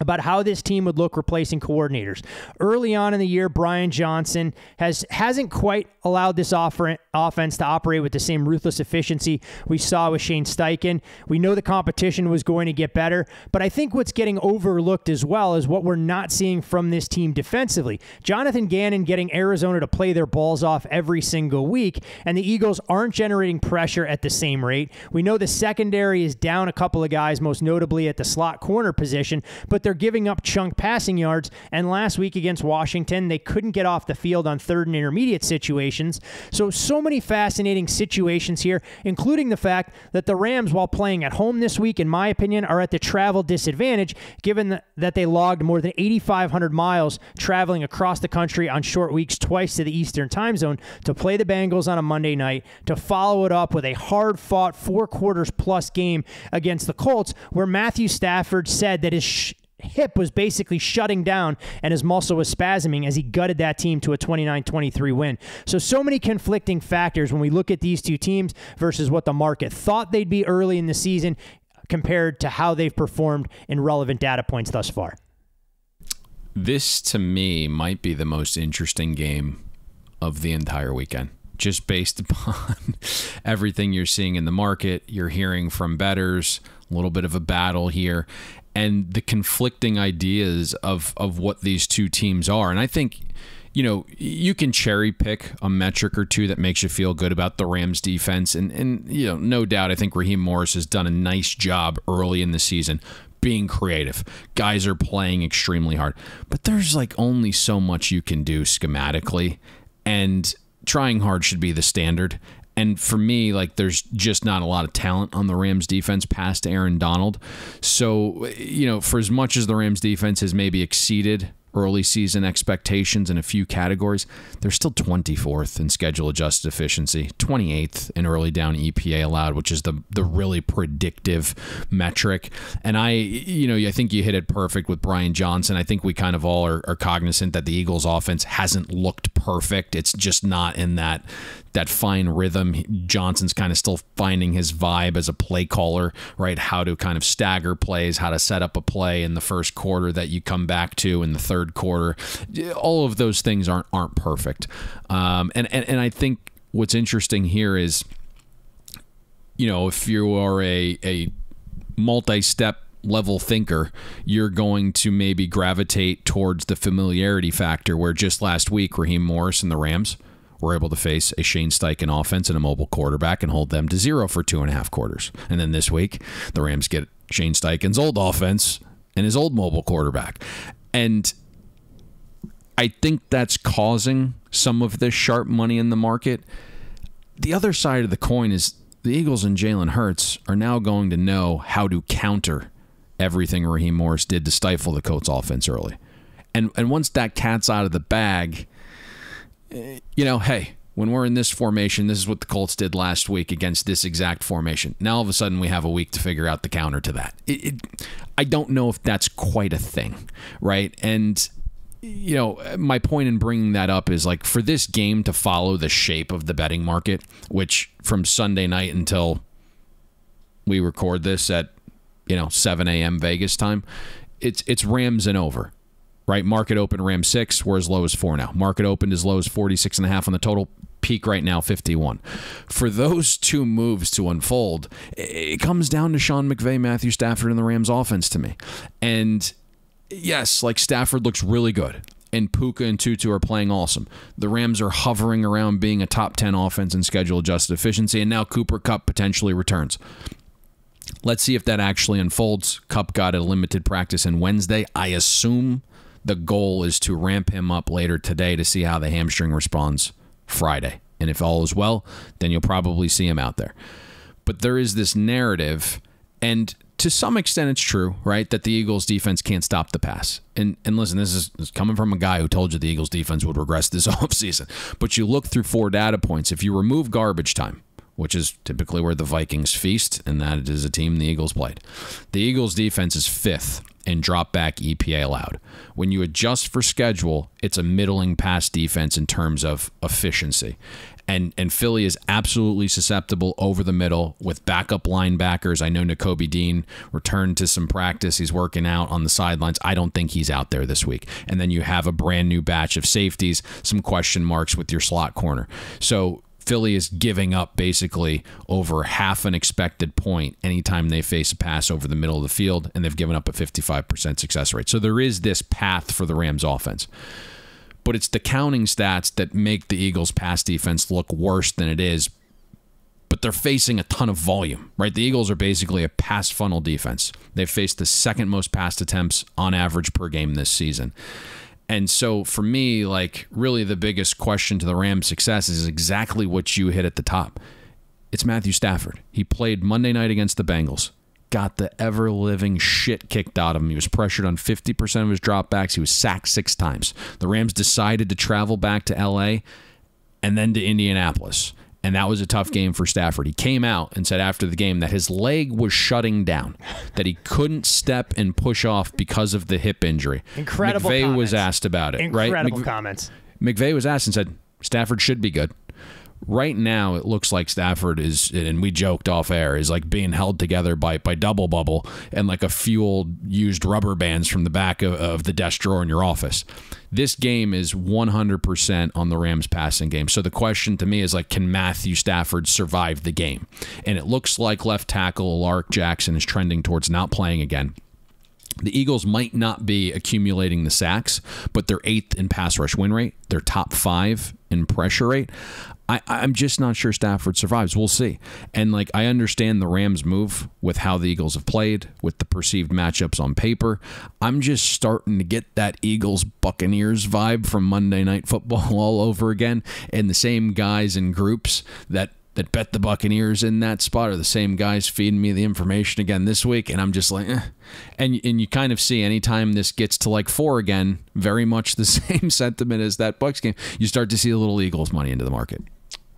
about how this team would look replacing coordinators. Early on in the year, Brian Johnson has hasn't quite allowed this offer, offense to operate with the same ruthless efficiency we saw with Shane Steichen. We know the competition was going to get better, but I think what's getting overlooked as well is what we're not seeing from this team defensively. Jonathan Gannon getting Arizona to play their balls off every single week, and the Eagles aren't generating pressure at the same rate. We know the secondary is down a couple of guys, most notably at the slot corner position, but they're giving up chunk passing yards. And last week against Washington, they couldn't get off the field on third and intermediate situations. So, so many fascinating situations here, including the fact that the Rams, while playing at home this week, in my opinion, are at the travel disadvantage, given that they logged more than 8,500 miles traveling across the country on short weeks twice to the Eastern time zone to play the Bengals on a Monday night, to follow it up with a hard fought four quarters plus game against the Colts, where Matthew Stafford said that his. Sh- hip was basically shutting down and his muscle was spasming as he gutted that team to a 29-23 win. So so many conflicting factors when we look at these two teams versus what the market thought they'd be early in the season compared to how they've performed in relevant data points thus far. This to me might be the most interesting game of the entire weekend just based upon everything you're seeing in the market, you're hearing from betters, a little bit of a battle here and the conflicting ideas of of what these two teams are. And I think you know, you can cherry pick a metric or two that makes you feel good about the Rams defense. And, and you know, no doubt, I think Raheem Morris has done a nice job early in the season being creative. Guys are playing extremely hard. But there's like only so much you can do schematically. And trying hard should be the standard. And for me, like there's just not a lot of talent on the Rams defense past Aaron Donald. So, you know, for as much as the Rams defense has maybe exceeded early season expectations in a few categories, they're still 24th in schedule adjusted efficiency, 28th in early down EPA allowed, which is the the really predictive metric. And I, you know, I think you hit it perfect with Brian Johnson. I think we kind of all are, are cognizant that the Eagles offense hasn't looked perfect. It's just not in that that fine rhythm. Johnson's kind of still finding his vibe as a play caller, right? How to kind of stagger plays, how to set up a play in the first quarter that you come back to in the third quarter. All of those things aren't aren't perfect. Um, and, and and I think what's interesting here is, you know, if you are a a multi-step level thinker, you're going to maybe gravitate towards the familiarity factor where just last week Raheem Morris and the Rams were able to face a Shane Steichen offense and a mobile quarterback and hold them to zero for two and a half quarters. And then this week, the Rams get Shane Steichen's old offense and his old mobile quarterback. And I think that's causing some of this sharp money in the market. The other side of the coin is the Eagles and Jalen Hurts are now going to know how to counter everything Raheem Morris did to stifle the Colts offense early. And and once that cat's out of the bag, you know, hey, when we're in this formation, this is what the Colts did last week against this exact formation. Now all of a sudden we have a week to figure out the counter to that. It, it, I don't know if that's quite a thing, right? And you know, my point in bringing that up is like for this game to follow the shape of the betting market, which from Sunday night until we record this at you know 7 a.m. Vegas time, it's it's Rams and over right? Market open Ram 6, we're as low as 4 now. Market opened as low as 46 and a half on the total. Peak right now 51. For those two moves to unfold, it comes down to Sean McVay, Matthew Stafford, and the Rams offense to me. And yes, like Stafford looks really good. And Puka and Tutu are playing awesome. The Rams are hovering around being a top 10 offense in schedule adjusted efficiency, and now Cooper Kupp potentially returns. Let's see if that actually unfolds. Kupp got a limited practice in Wednesday. I assume the goal is to ramp him up later today to see how the hamstring responds Friday. And if all is well, then you'll probably see him out there. But there is this narrative, and to some extent it's true, right, that the Eagles defense can't stop the pass. And and listen, this is, this is coming from a guy who told you the Eagles defense would regress this offseason. But you look through four data points. If you remove garbage time, which is typically where the Vikings feast, and that is a team the Eagles played. The Eagles defense is fifth in drop back EPA allowed. When you adjust for schedule, it's a middling pass defense in terms of efficiency. And and Philly is absolutely susceptible over the middle with backup linebackers. I know Nakobe Dean returned to some practice. He's working out on the sidelines. I don't think he's out there this week. And then you have a brand new batch of safeties, some question marks with your slot corner. So Philly is giving up basically over half an expected point anytime they face a pass over the middle of the field, and they've given up a 55% success rate. So there is this path for the Rams offense. But it's the counting stats that make the Eagles' pass defense look worse than it is. But they're facing a ton of volume, right? The Eagles are basically a pass funnel defense. They've faced the second most pass attempts on average per game this season. And so for me, like really the biggest question to the Rams' success is exactly what you hit at the top. It's Matthew Stafford. He played Monday night against the Bengals. Got the ever living shit kicked out of him. He was pressured on 50% of his dropbacks. He was sacked six times. The Rams decided to travel back to LA and then to Indianapolis and that was a tough game for Stafford. He came out and said after the game that his leg was shutting down, that he couldn't step and push off because of the hip injury. Incredible. McVay comments. was asked about it. Incredible right? comments. McVay was asked and said Stafford should be good. Right now, it looks like Stafford is, and we joked off air, is like being held together by by double bubble and like a fueled used rubber bands from the back of, of the desk drawer in your office. This game is 100% on the Rams passing game. So the question to me is like, can Matthew Stafford survive the game? And it looks like left tackle Alaric Jackson is trending towards not playing again. The Eagles might not be accumulating the sacks, but they're eighth in pass rush win rate. They're top five in pressure rate. I, I'm just not sure Stafford survives. We'll see. And like I understand the Rams move with how the Eagles have played, with the perceived matchups on paper. I'm just starting to get that Eagles Buccaneers vibe from Monday Night Football all over again. And the same guys and groups that that bet the Buccaneers in that spot are the same guys feeding me the information again this week, and I'm just like, eh. and and you kind of see anytime this gets to like four again, very much the same sentiment as that Bucks game. You start to see a little Eagles money into the market.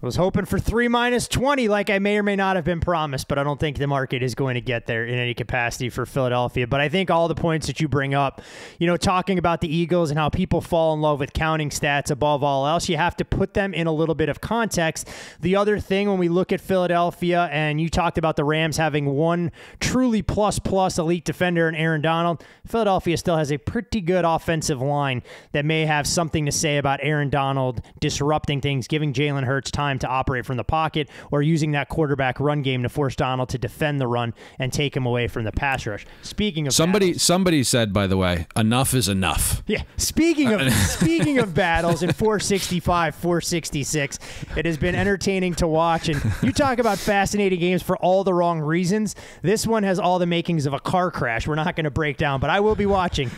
I was hoping for three minus 20, like I may or may not have been promised, but I don't think the market is going to get there in any capacity for Philadelphia. But I think all the points that you bring up, you know, talking about the Eagles and how people fall in love with counting stats above all else, you have to put them in a little bit of context. The other thing, when we look at Philadelphia, and you talked about the Rams having one truly plus plus elite defender in Aaron Donald, Philadelphia still has a pretty good offensive line that may have something to say about Aaron Donald disrupting things, giving Jalen Hurts time to operate from the pocket or using that quarterback run game to force Donald to defend the run and take him away from the pass rush. Speaking of somebody, battles, somebody said, by the way, enough is enough. yeah. Speaking of speaking of battles in 465, 466, it has been entertaining to watch. And you talk about fascinating games for all the wrong reasons. This one has all the makings of a car crash. We're not going to break down, but I will be watching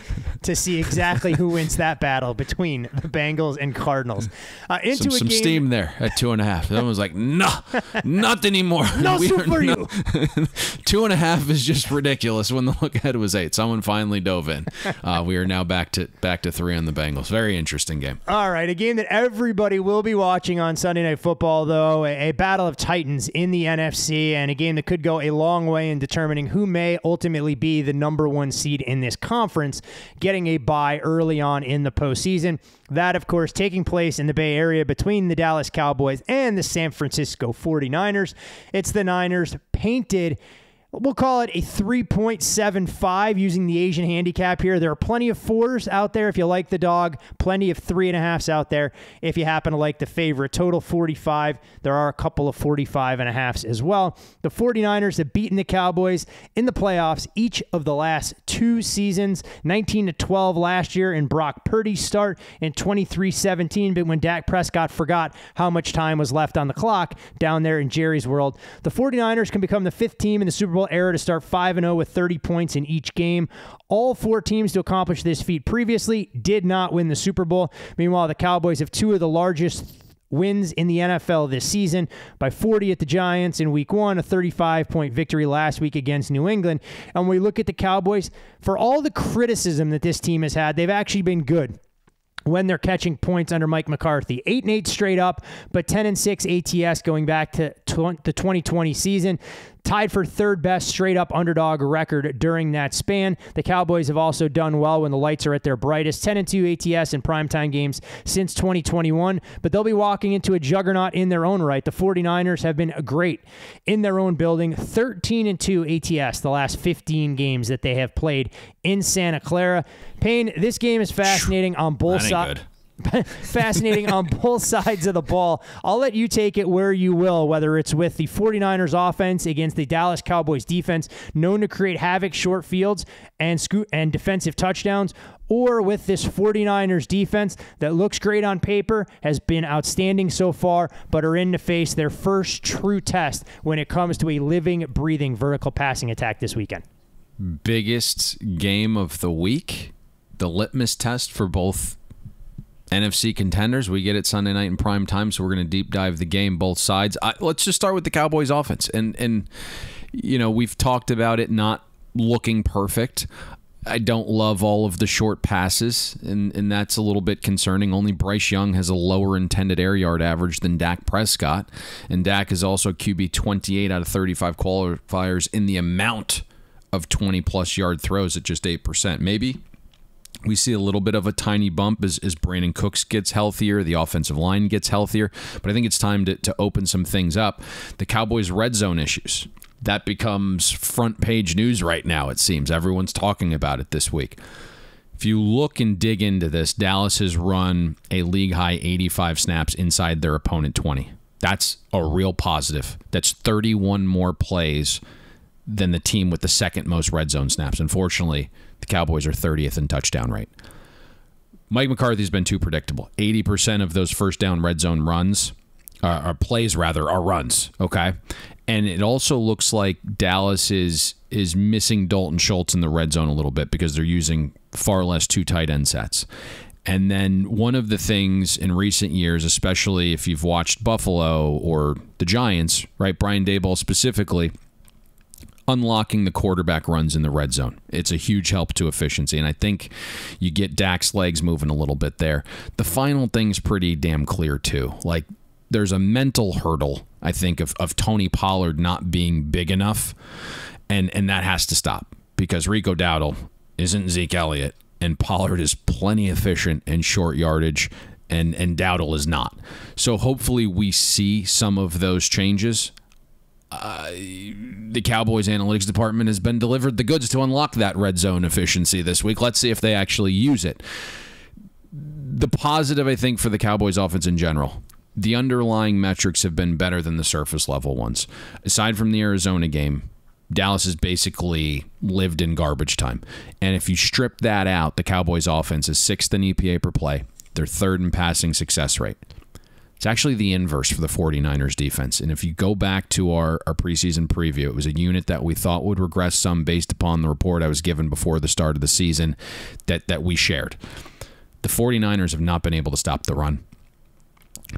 to see exactly who wins that battle between the Bengals and Cardinals. Uh, into some, some game, steam there at two and a half. That was like, no, not anymore. No We soup for you. two and a half is just ridiculous. When the look ahead was eight, someone finally dove in. Uh, we are now back to back to three on the Bengals. Very interesting game. All right, a game that everybody will be watching on Sunday Night Football, though, a, a battle of titans in the NFC, and a game that could go a long way in determining who may ultimately be the number one seed in this conference, getting a bye early on in the postseason. That, of course, taking place in the Bay Area between the Dallas Cowboys and the San Francisco 49ers. It's the Niners painted We'll call it a 3.75 using the Asian handicap here. There are plenty of fours out there if you like the dog, plenty of three and a halfs out there if you happen to like the favorite. Total 45. There are a couple of 45 and a halfs as well. The 49ers have beaten the Cowboys in the playoffs each of the last two seasons 19 to 12 last year in Brock Purdy's start, and 23 17. But when Dak Prescott forgot how much time was left on the clock down there in Jerry's world, the 49ers can become the fifth team in the Super Bowl era to start 5 0 with 30 points in each game. All four teams to accomplish this feat previously did not win the Super Bowl. Meanwhile, the Cowboys have two of the largest wins in the NFL this season by 40 at the Giants in week one, a 35 point victory last week against New England. And when we look at the Cowboys, for all the criticism that this team has had, they've actually been good when they're catching points under Mike McCarthy. 8 and 8 straight up, but 10 and 6 ATS going back to the 2020 season. Tied for third best straight up underdog record during that span. The Cowboys have also done well when the lights are at their brightest. 10 and 2 ATS in primetime games since 2021, but they'll be walking into a juggernaut in their own right. The 49ers have been great in their own building. 13 and 2 ATS the last 15 games that they have played in Santa Clara. Payne, this game is fascinating on both sides. fascinating on both sides of the ball. I'll let you take it where you will, whether it's with the 49ers offense against the Dallas Cowboys defense, known to create havoc short fields and scoot and defensive touchdowns, or with this 49ers defense that looks great on paper, has been outstanding so far, but are in to face their first true test when it comes to a living, breathing vertical passing attack this weekend. Biggest game of the week, the litmus test for both NFC contenders. We get it Sunday night in prime time, so we're going to deep dive the game, both sides. I, let's just start with the Cowboys' offense, and and you know we've talked about it not looking perfect. I don't love all of the short passes, and, and that's a little bit concerning. Only Bryce Young has a lower intended air yard average than Dak Prescott, and Dak is also QB 28 out of 35 qualifiers in the amount of 20 plus yard throws at just 8%. Maybe we see a little bit of a tiny bump as, as Brandin Cooks gets healthier, the offensive line gets healthier, but I think it's time to, to open some things up. The Cowboys' red zone issues. That becomes front page news right now, it seems. Everyone's talking about it this week. If you look and dig into this, Dallas has run a league high 85 snaps inside their opponent 20. That's a real positive. That's 31 more plays than the team with the second most red zone snaps. Unfortunately, the Cowboys are 30th in touchdown rate. Mike McCarthy's been too predictable. 80% of those first down red zone runs, uh, or plays rather, are runs. Okay. And it also looks like Dallas is is missing Dalton Schultz in the red zone a little bit because they're using far less two tight end sets. And then one of the things in recent years, especially if you've watched Buffalo or the Giants, right? Brian Daboll specifically, unlocking the quarterback runs in the red zone. It's a huge help to efficiency. And I think you get Dak's legs moving a little bit there. The final thing's pretty damn clear, too. Like, there's a mental hurdle, I think, of, of Tony Pollard not being big enough. And, and that has to stop because Rico Dowdle isn't Zeke Elliott, and Pollard is plenty efficient in short yardage. And, and Dowdle is not. So hopefully we see some of those changes Uh, the Cowboys analytics department has been delivered the goods to unlock that red zone efficiency this week. Let's see if they actually use it. The positive, I think, for the Cowboys offense in general, the underlying metrics have been better than the surface level ones. Aside from the Arizona game, Dallas has basically lived in garbage time. And if you strip that out, the Cowboys offense is sixth in EPA per play. They're third in passing success rate. It's actually the inverse for the 49ers defense. And if you go back to our, our preseason preview, it was a unit that we thought would regress some based upon the report I was given before the start of the season that, that we shared. The 49ers have not been able to stop the run.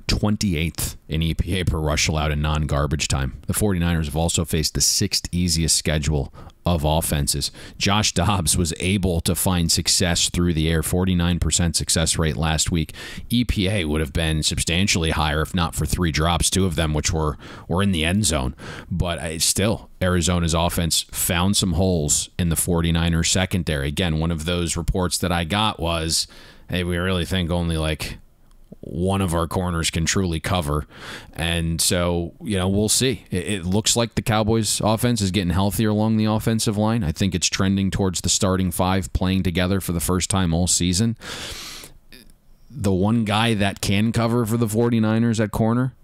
28th in EPA per rush allowed in non garbage time. The 49ers have also faced the sixth easiest schedule of offenses. Josh Dobbs was able to find success through the air, 49% success rate last week. EPA would have been substantially higher if not for three drops, two of them which were were in the end zone. But I, still, Arizona's offense found some holes in the 49ers secondary. Again, one of those reports that I got was, hey, we really think only like one of our corners can truly cover. And so, you know, we'll see. It, it, looks like the Cowboys offense is getting healthier along the offensive line. I think it's trending towards the starting five playing together for the first time all season. The one guy that can cover for the 49ers at corner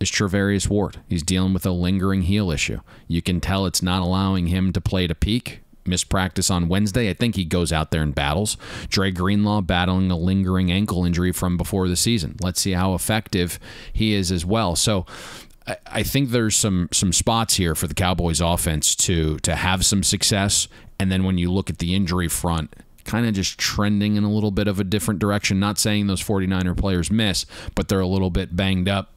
is Charvarius Ward. He's dealing with a lingering heel issue. You can tell it's not allowing him to play to peak missed practice on Wednesday. I think he goes out there and battles. Dre Greenlaw battling a lingering ankle injury from before the season. Let's see how effective he is as well. So I think there's some some spots here for the Cowboys offense to to have some success. And then when you look at the injury front, kind of just trending in a little bit of a different direction. Not saying those 49er players miss, but they're a little bit banged up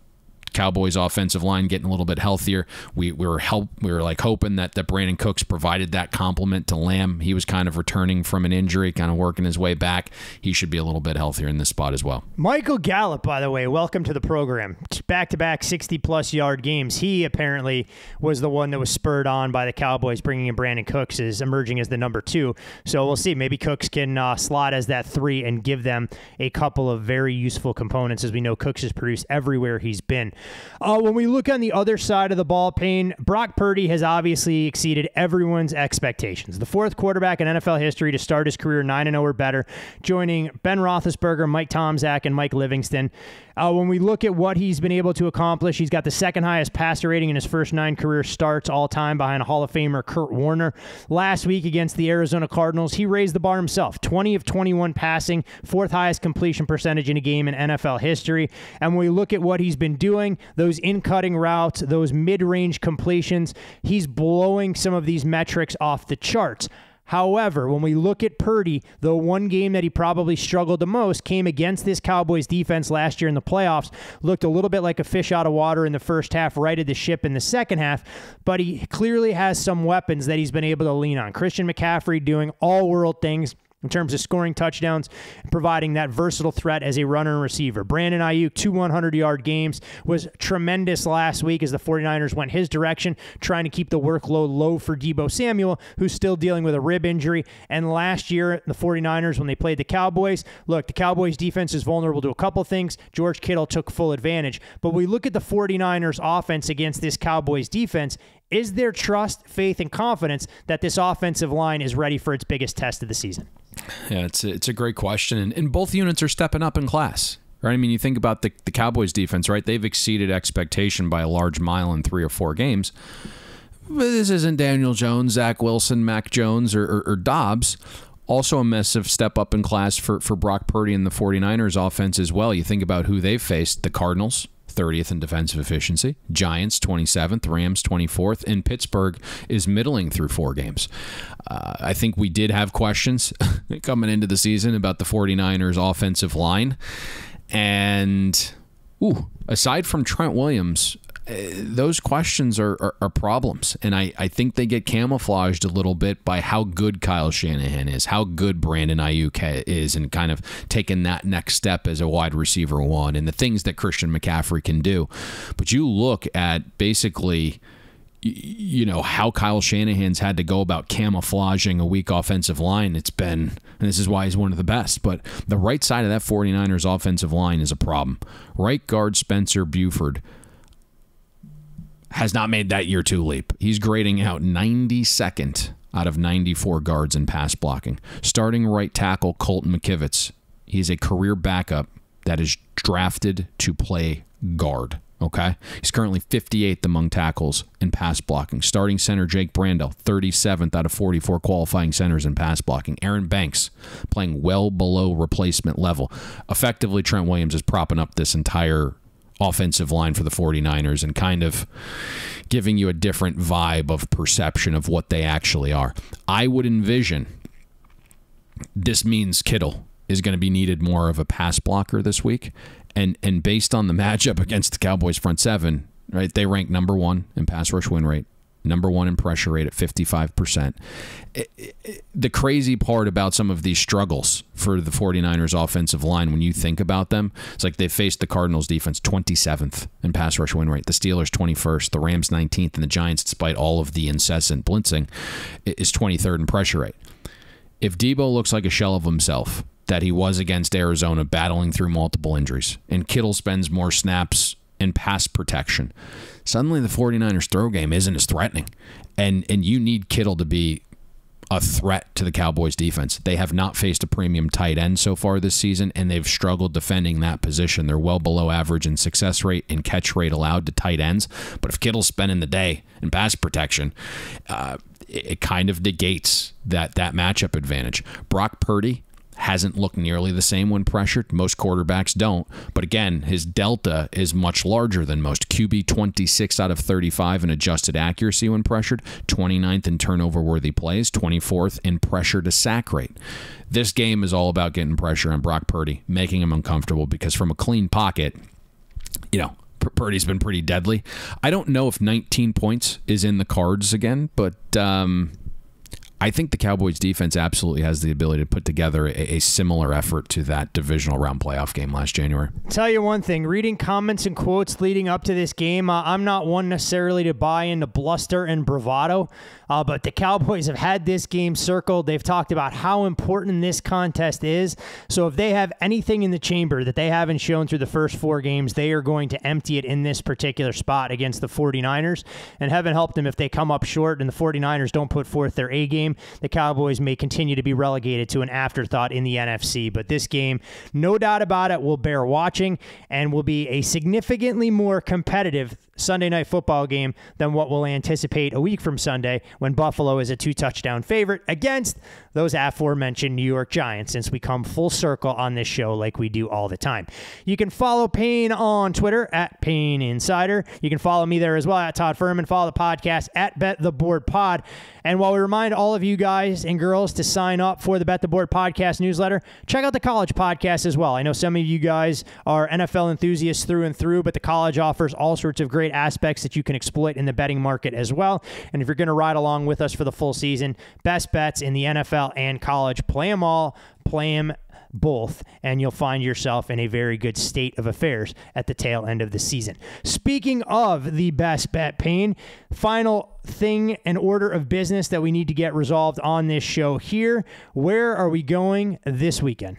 Cowboys offensive line getting a little bit healthier. We, we were help we were like hoping that that Brandin Cooks provided that compliment to Lamb. He was kind of returning from an injury, kind of working his way back. He should be a little bit healthier in this spot as well. Michael Gallup, by the way, welcome to the program. Back to back 60 plus yard games. He apparently was the one that was spurred on by the Cowboys bringing in Brandin Cooks is emerging as the number two. So we'll see. Maybe Cooks can uh, slot as that three and give them a couple of very useful components. As we know, Cooks has produced everywhere he's been. Uh, when we look on the other side of the ball, Payne, Brock Purdy has obviously exceeded everyone's expectations. The fourth quarterback in NFL history to start his career 9 0 or better, joining Ben Roethlisberger, Mike Tomczak, and Mike Livingston. Uh, when we look at what he's been able to accomplish, he's got the second highest passer rating in his first nine career starts all time behind a Hall of Famer Kurt Warner. Last week against the Arizona Cardinals, he raised the bar himself 20 of 21 passing, fourth highest completion percentage in a game in NFL history. And when we look at what he's been doing, those in cutting routes, those mid range completions, he's blowing some of these metrics off the charts. However, when we look at Purdy, the one game that he probably struggled the most came against this Cowboys defense last year in the playoffs. Looked a little bit like a fish out of water in the first half, righted the ship in the second half, but he clearly has some weapons that he's been able to lean on. Christian McCaffrey doing all world things in terms of scoring touchdowns providing that versatile threat as a runner and receiver. Brandon Aiyuk, two 100 yard games, was tremendous last week as the 49ers went his direction, trying to keep the workload low for Deebo Samuel, who's still dealing with a rib injury. And last year, the 49ers, when they played the Cowboys, look, the Cowboys defense is vulnerable to a couple things. George Kittle took full advantage. But we look at the 49ers offense against this Cowboys defense, is there trust, faith, and confidence that this offensive line is ready for its biggest test of the season? Yeah, it's a, it's a great question, and, and both units are stepping up in class. Right? I mean, you think about the, the Cowboys defense, right? They've exceeded expectation by a large mile in three or four games. But this isn't Daniel Jones, Zach Wilson, Mac Jones, or, or, or Dobbs also a massive step up in class for, for Brock Purdy and the 49ers offense as well. You think about who they've faced the Cardinals, 30th in defensive efficiency. Giants 27th, Rams 24th, and Pittsburgh is middling through four games. Uh, I think we did have questions coming into the season about the 49ers offensive line. And ooh, aside from Trent Williams, Uh, those questions are, are, are, problems. And I, I think they get camouflaged a little bit by how good Kyle Shanahan is, how good Brandon Aiyuk is, and kind of taking that next step as a wide receiver one and the things that Christian McCaffrey can do. But you look at basically you know how Kyle Shanahan's had to go about camouflaging a weak offensive line. It's been, and this is why he's one of the best. But the right side of that 49ers offensive line is a problem. Right guard Spencer Burford has not made that year two leap. He's grading out 92nd out of 94 guards in pass blocking. Starting right tackle Colton McKivitz. He's a career backup that is drafted to play guard. Okay. He's currently 58th among tackles in pass blocking. Starting center Jake Brendel, 37th out of 44 qualifying centers in pass blocking. Aaron Banks playing well below replacement level. Effectively, Trent Williams is propping up this entire offensive line for the 49ers and kind of giving you a different vibe of perception of what they actually are. I would envision this means Kittle is going to be needed more of a pass blocker this week. And and based on the matchup against the Cowboys front seven, right? They rank number 1 in pass rush win rate number one in pressure rate at 55%. It, it, the crazy part about some of these struggles for the 49ers offensive line, when you think about them, it's like they faced the Cardinals defense 27th in pass rush win rate, the Steelers 21st, the Rams 19th, and the Giants, despite all of the incessant blitzing, is 23rd in pressure rate. If Deebo looks like a shell of himself, that he was against Arizona battling through multiple injuries, and Kittle spends more snaps in pass protection suddenly the 49ers throw game isn't as threatening. And and you need Kittle to be a threat to the Cowboys defense. They have not faced a premium tight end so far this season, and they've struggled defending that position. They're well below average in success rate and catch rate allowed to tight ends. But if Kittle's spending the day in pass protection, uh, it, it kind of negates that that matchup advantage. Brock Purdy hasn't looked nearly the same when pressured. Most quarterbacks don't. But again, his delta is much larger than most. QB 26 out of 35 in adjusted accuracy when pressured, 29th in turnover worthy plays, 24th in pressure to sack rate. This game is all about getting pressure on Brock Purdy, making him uncomfortable because from a clean pocket, you know, Purdy's been pretty deadly. I don't know if 19 points is in the cards again, but um, I think the Cowboys defense absolutely has the ability to put together a, a, similar effort to that divisional round playoff game last January. Tell you one thing, reading comments and quotes leading up to this game, uh, I'm not one necessarily to buy into bluster and bravado, uh, but the Cowboys have had this game circled. They've talked about how important this contest is. So if they have anything in the chamber that they haven't shown through the first four games, they are going to empty it in this particular spot against the 49ers. And heaven help them if they come up short and the 49ers don't put forth their A game game, the Cowboys may continue to be relegated to an afterthought in the NFC. But this game, no doubt about it, will bear watching and will be a significantly more competitive Sunday night football game than what we'll anticipate a week from Sunday when Buffalo is a two touchdown favorite against those aforementioned New York Giants, since we come full circle on this show like we do all the time. You can follow Payne on Twitter at Payne Insider. You can follow me there as well at Todd Fuhrman. Follow the podcast at Bet the Board Pod. And while we remind all of you guys and girls to sign up for the Bet the Board podcast newsletter, check out the college podcast as well. I know some of you guys are NFL enthusiasts through and through, but the college offers all sorts of great aspects that you can exploit in the betting market as well. And if you're going to ride along with us for the full season, best bets in the NFL and college, play them all, play them both, and you'll find yourself in a very good state of affairs at the tail end of the season. Speaking of the best bet Payne, final thing and order of business that we need to get resolved on this show here. Where are we going this weekend?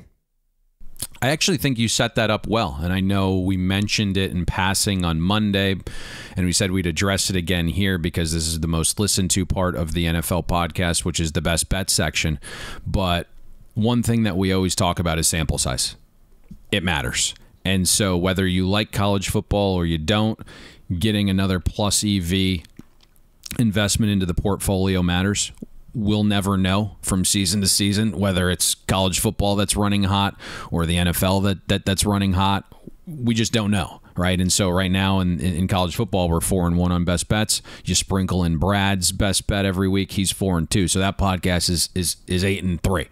I actually think you set that up well. And I know we mentioned it in passing on Monday, and we said we'd address it again here because this is the most listened to part of the NFL podcast, which is the best bet section. But one thing that we always talk about is sample size, it matters. And so, whether you like college football or you don't, getting another plus EV investment into the portfolio matters we'll never know from season to season whether it's college football that's running hot or the NFL that, that that's running hot. We just don't know, right? And so right now in, in college football, we're four and one on best bets. You sprinkle in Brad's best bet every week; he's four and two. So that podcast is is is eight and three.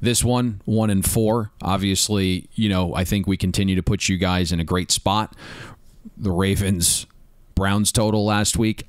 This one, one and four. Obviously, you know I think we continue to put you guys in a great spot. The Ravens. Browns total last week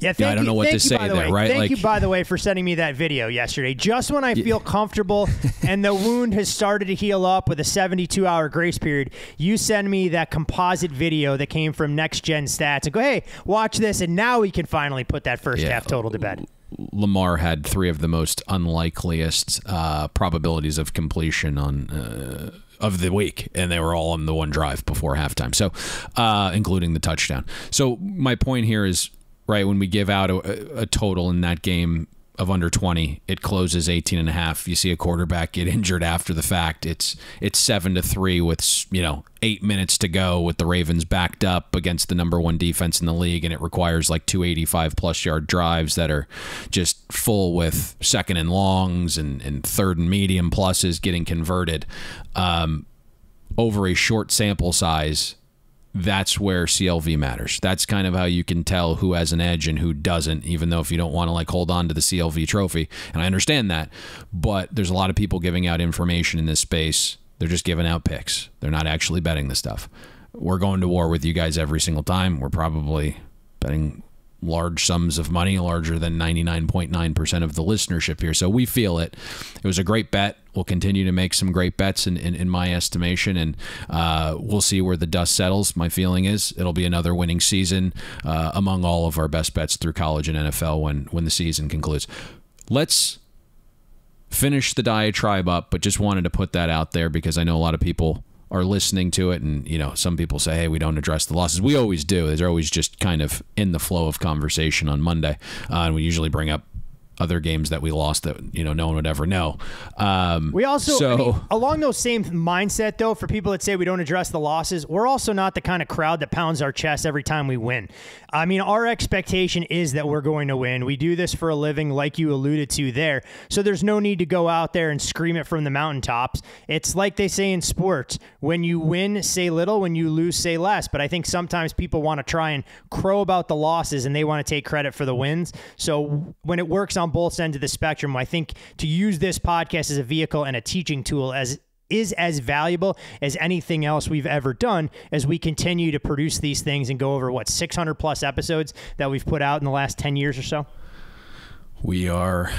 yeah, thank yeah, I don't you, know what to you, say the there, way. right? Thank like, you, by the way, for sending me that video yesterday. Just when I feel comfortable and the wound has started to heal up with a 72 hour grace period, you send me that composite video that came from Next Gen Stats and go, hey, watch this. And now we can finally put that first yeah, half total to bed. Lamar had three of the most unlikeliest uh, probabilities of completion on. Uh, of the week, and they were all on the one drive before halftime. So, uh, including the touchdown. So, my point here is right when we give out a, a total in that game of under 20 it closes 18 and a half. You see a quarterback get injured after the fact. It's it's 7 to 3 with you know 8 minutes to go with the Ravens backed up against the number 1 defense in the league and it requires like 285 plus yard drives that are just full with second and longs and, and third and medium pluses getting converted. Um, over a short sample size that's where CLV matters. That's kind of how you can tell who has an edge and who doesn't, even though if you don't want to like hold on to the CLV trophy, and I understand that, but there's a lot of people giving out information in this space. They're just giving out picks. They're not actually betting the stuff. We're going to war with you guys every single time. We're probably betting large sums of money, larger than 99.9% of the listenership here. So we feel it. It was a great bet. We'll continue to make some great bets in, in, in my estimation, and uh, we'll see where the dust settles. My feeling is it'll be another winning season uh, among all of our best bets through college and NFL when, when the season concludes. Let's finish the diatribe up, but just wanted to put that out there because I know a lot of people are listening to it. And you know some people say hey we don't address the losses. We always do. They're always just kind of in the flow of conversation on monday. Uh, and we usually bring up other games that we lost that you know no one would ever know. Um, we also so I mean, along those same mindset though for people that say we don't address the losses, we're also not the kind of crowd that pounds our chest every time we win. I mean, our expectation is that we're going to win. We do this for a living, like you alluded to there. So there's no need to go out there and scream it from the mountaintops. It's like they say in sports: when you win, say little; when you lose, say less. But I think sometimes people want to try and crow about the losses and they want to take credit for the wins. So when it works on both ends of the spectrum, I think to use this podcast as a vehicle and a teaching tool as is as valuable as anything else we've ever done as we continue to produce these things and go over what 600 plus episodes that we've put out in the last 10 years or so? We are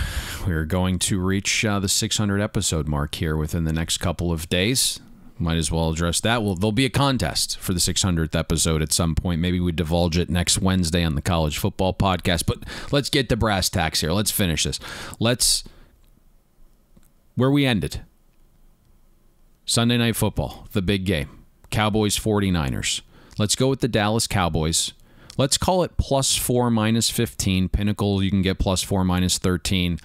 we are going to reach uh, the 600 episode mark here within the next couple of days might as well address that. Well, there'll be a contest for the 600th episode at some point. Maybe we divulge it next Wednesday on the college football podcast. But let's get the brass tacks here. Let's finish this. Let's where we ended. Sunday night football, the big game. Cowboys 49ers. Let's go with the Dallas Cowboys. Let's call it plus four minus 15. Pinnacle, you can get plus four minus 13.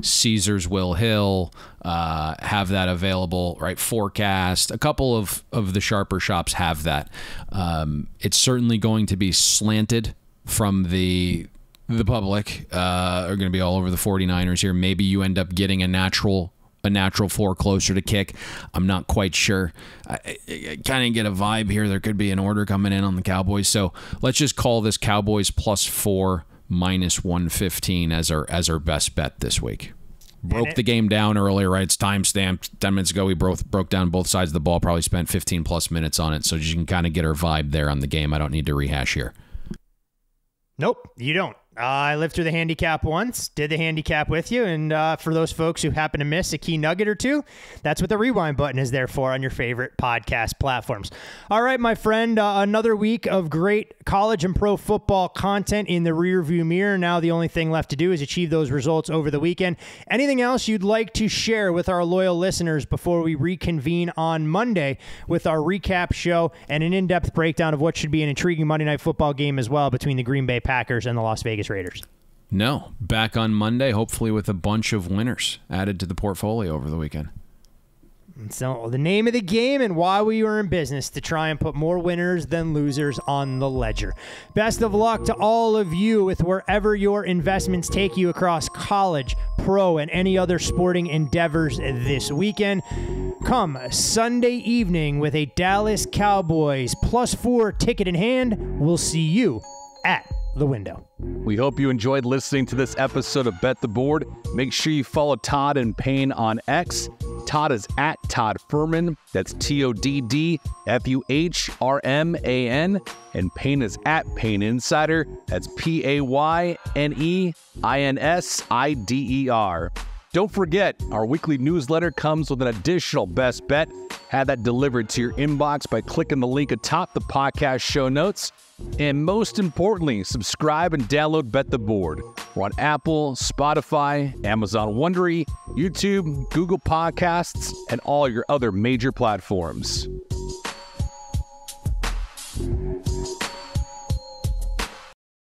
Caesars Will Hill uh, have that available, right? Forecast. A couple of, of the sharper shops have that. Um, it's certainly going to be slanted from the the public uh, are going to be all over the 49ers here. Maybe you end up getting a natural a natural four closer to kick. I'm not quite sure. I, I, kind of get a vibe here. There could be an order coming in on the Cowboys. So let's just call this Cowboys plus four minus 115 as our as our best bet this week. Broke the game down earlier, right? It's time stamped. 10 minutes ago, we broke, broke down both sides of the ball, probably spent 15 plus minutes on it. So you can kind of get our vibe there on the game. I don't need to rehash here. Nope, you don't. I lived through the handicap once, did the handicap with you. And uh, for those folks who happen to miss a key nugget or two, that's what the rewind button is there for on your favorite podcast platforms. All right, my friend, uh, another week of great college and pro football content in the rearview mirror. Now, the only thing left to do is achieve those results over the weekend. Anything else you'd like to share with our loyal listeners before we reconvene on Monday with our recap show and an in depth breakdown of what should be an intriguing Monday night football game as well between the Green Bay Packers and the Las Vegas Raiders? No. Back on Monday, hopefully with a bunch of winners added to the portfolio over the weekend. So, the name of the game and why we were in business to try and put more winners than losers on the ledger. Best of luck to all of you with wherever your investments take you across college, pro, and any other sporting endeavors this weekend. Come Sunday evening with a Dallas Cowboys plus four ticket in hand. We'll see you at the window. We hope you enjoyed listening to this episode of Bet the Board. Make sure you follow Todd and Payne on X. Todd is at Todd Fuhrman. That's T O D D F U H R M A N. And Payne is at Payne Insider. That's P A Y N E I N S I D E R. Don't forget, our weekly newsletter comes with an additional best bet. Have that delivered to your inbox by clicking the link atop the podcast show notes. And most importantly, subscribe and download Bet the Board. We're on Apple, Spotify, Amazon Wondery, YouTube, Google Podcasts, and all your other major platforms.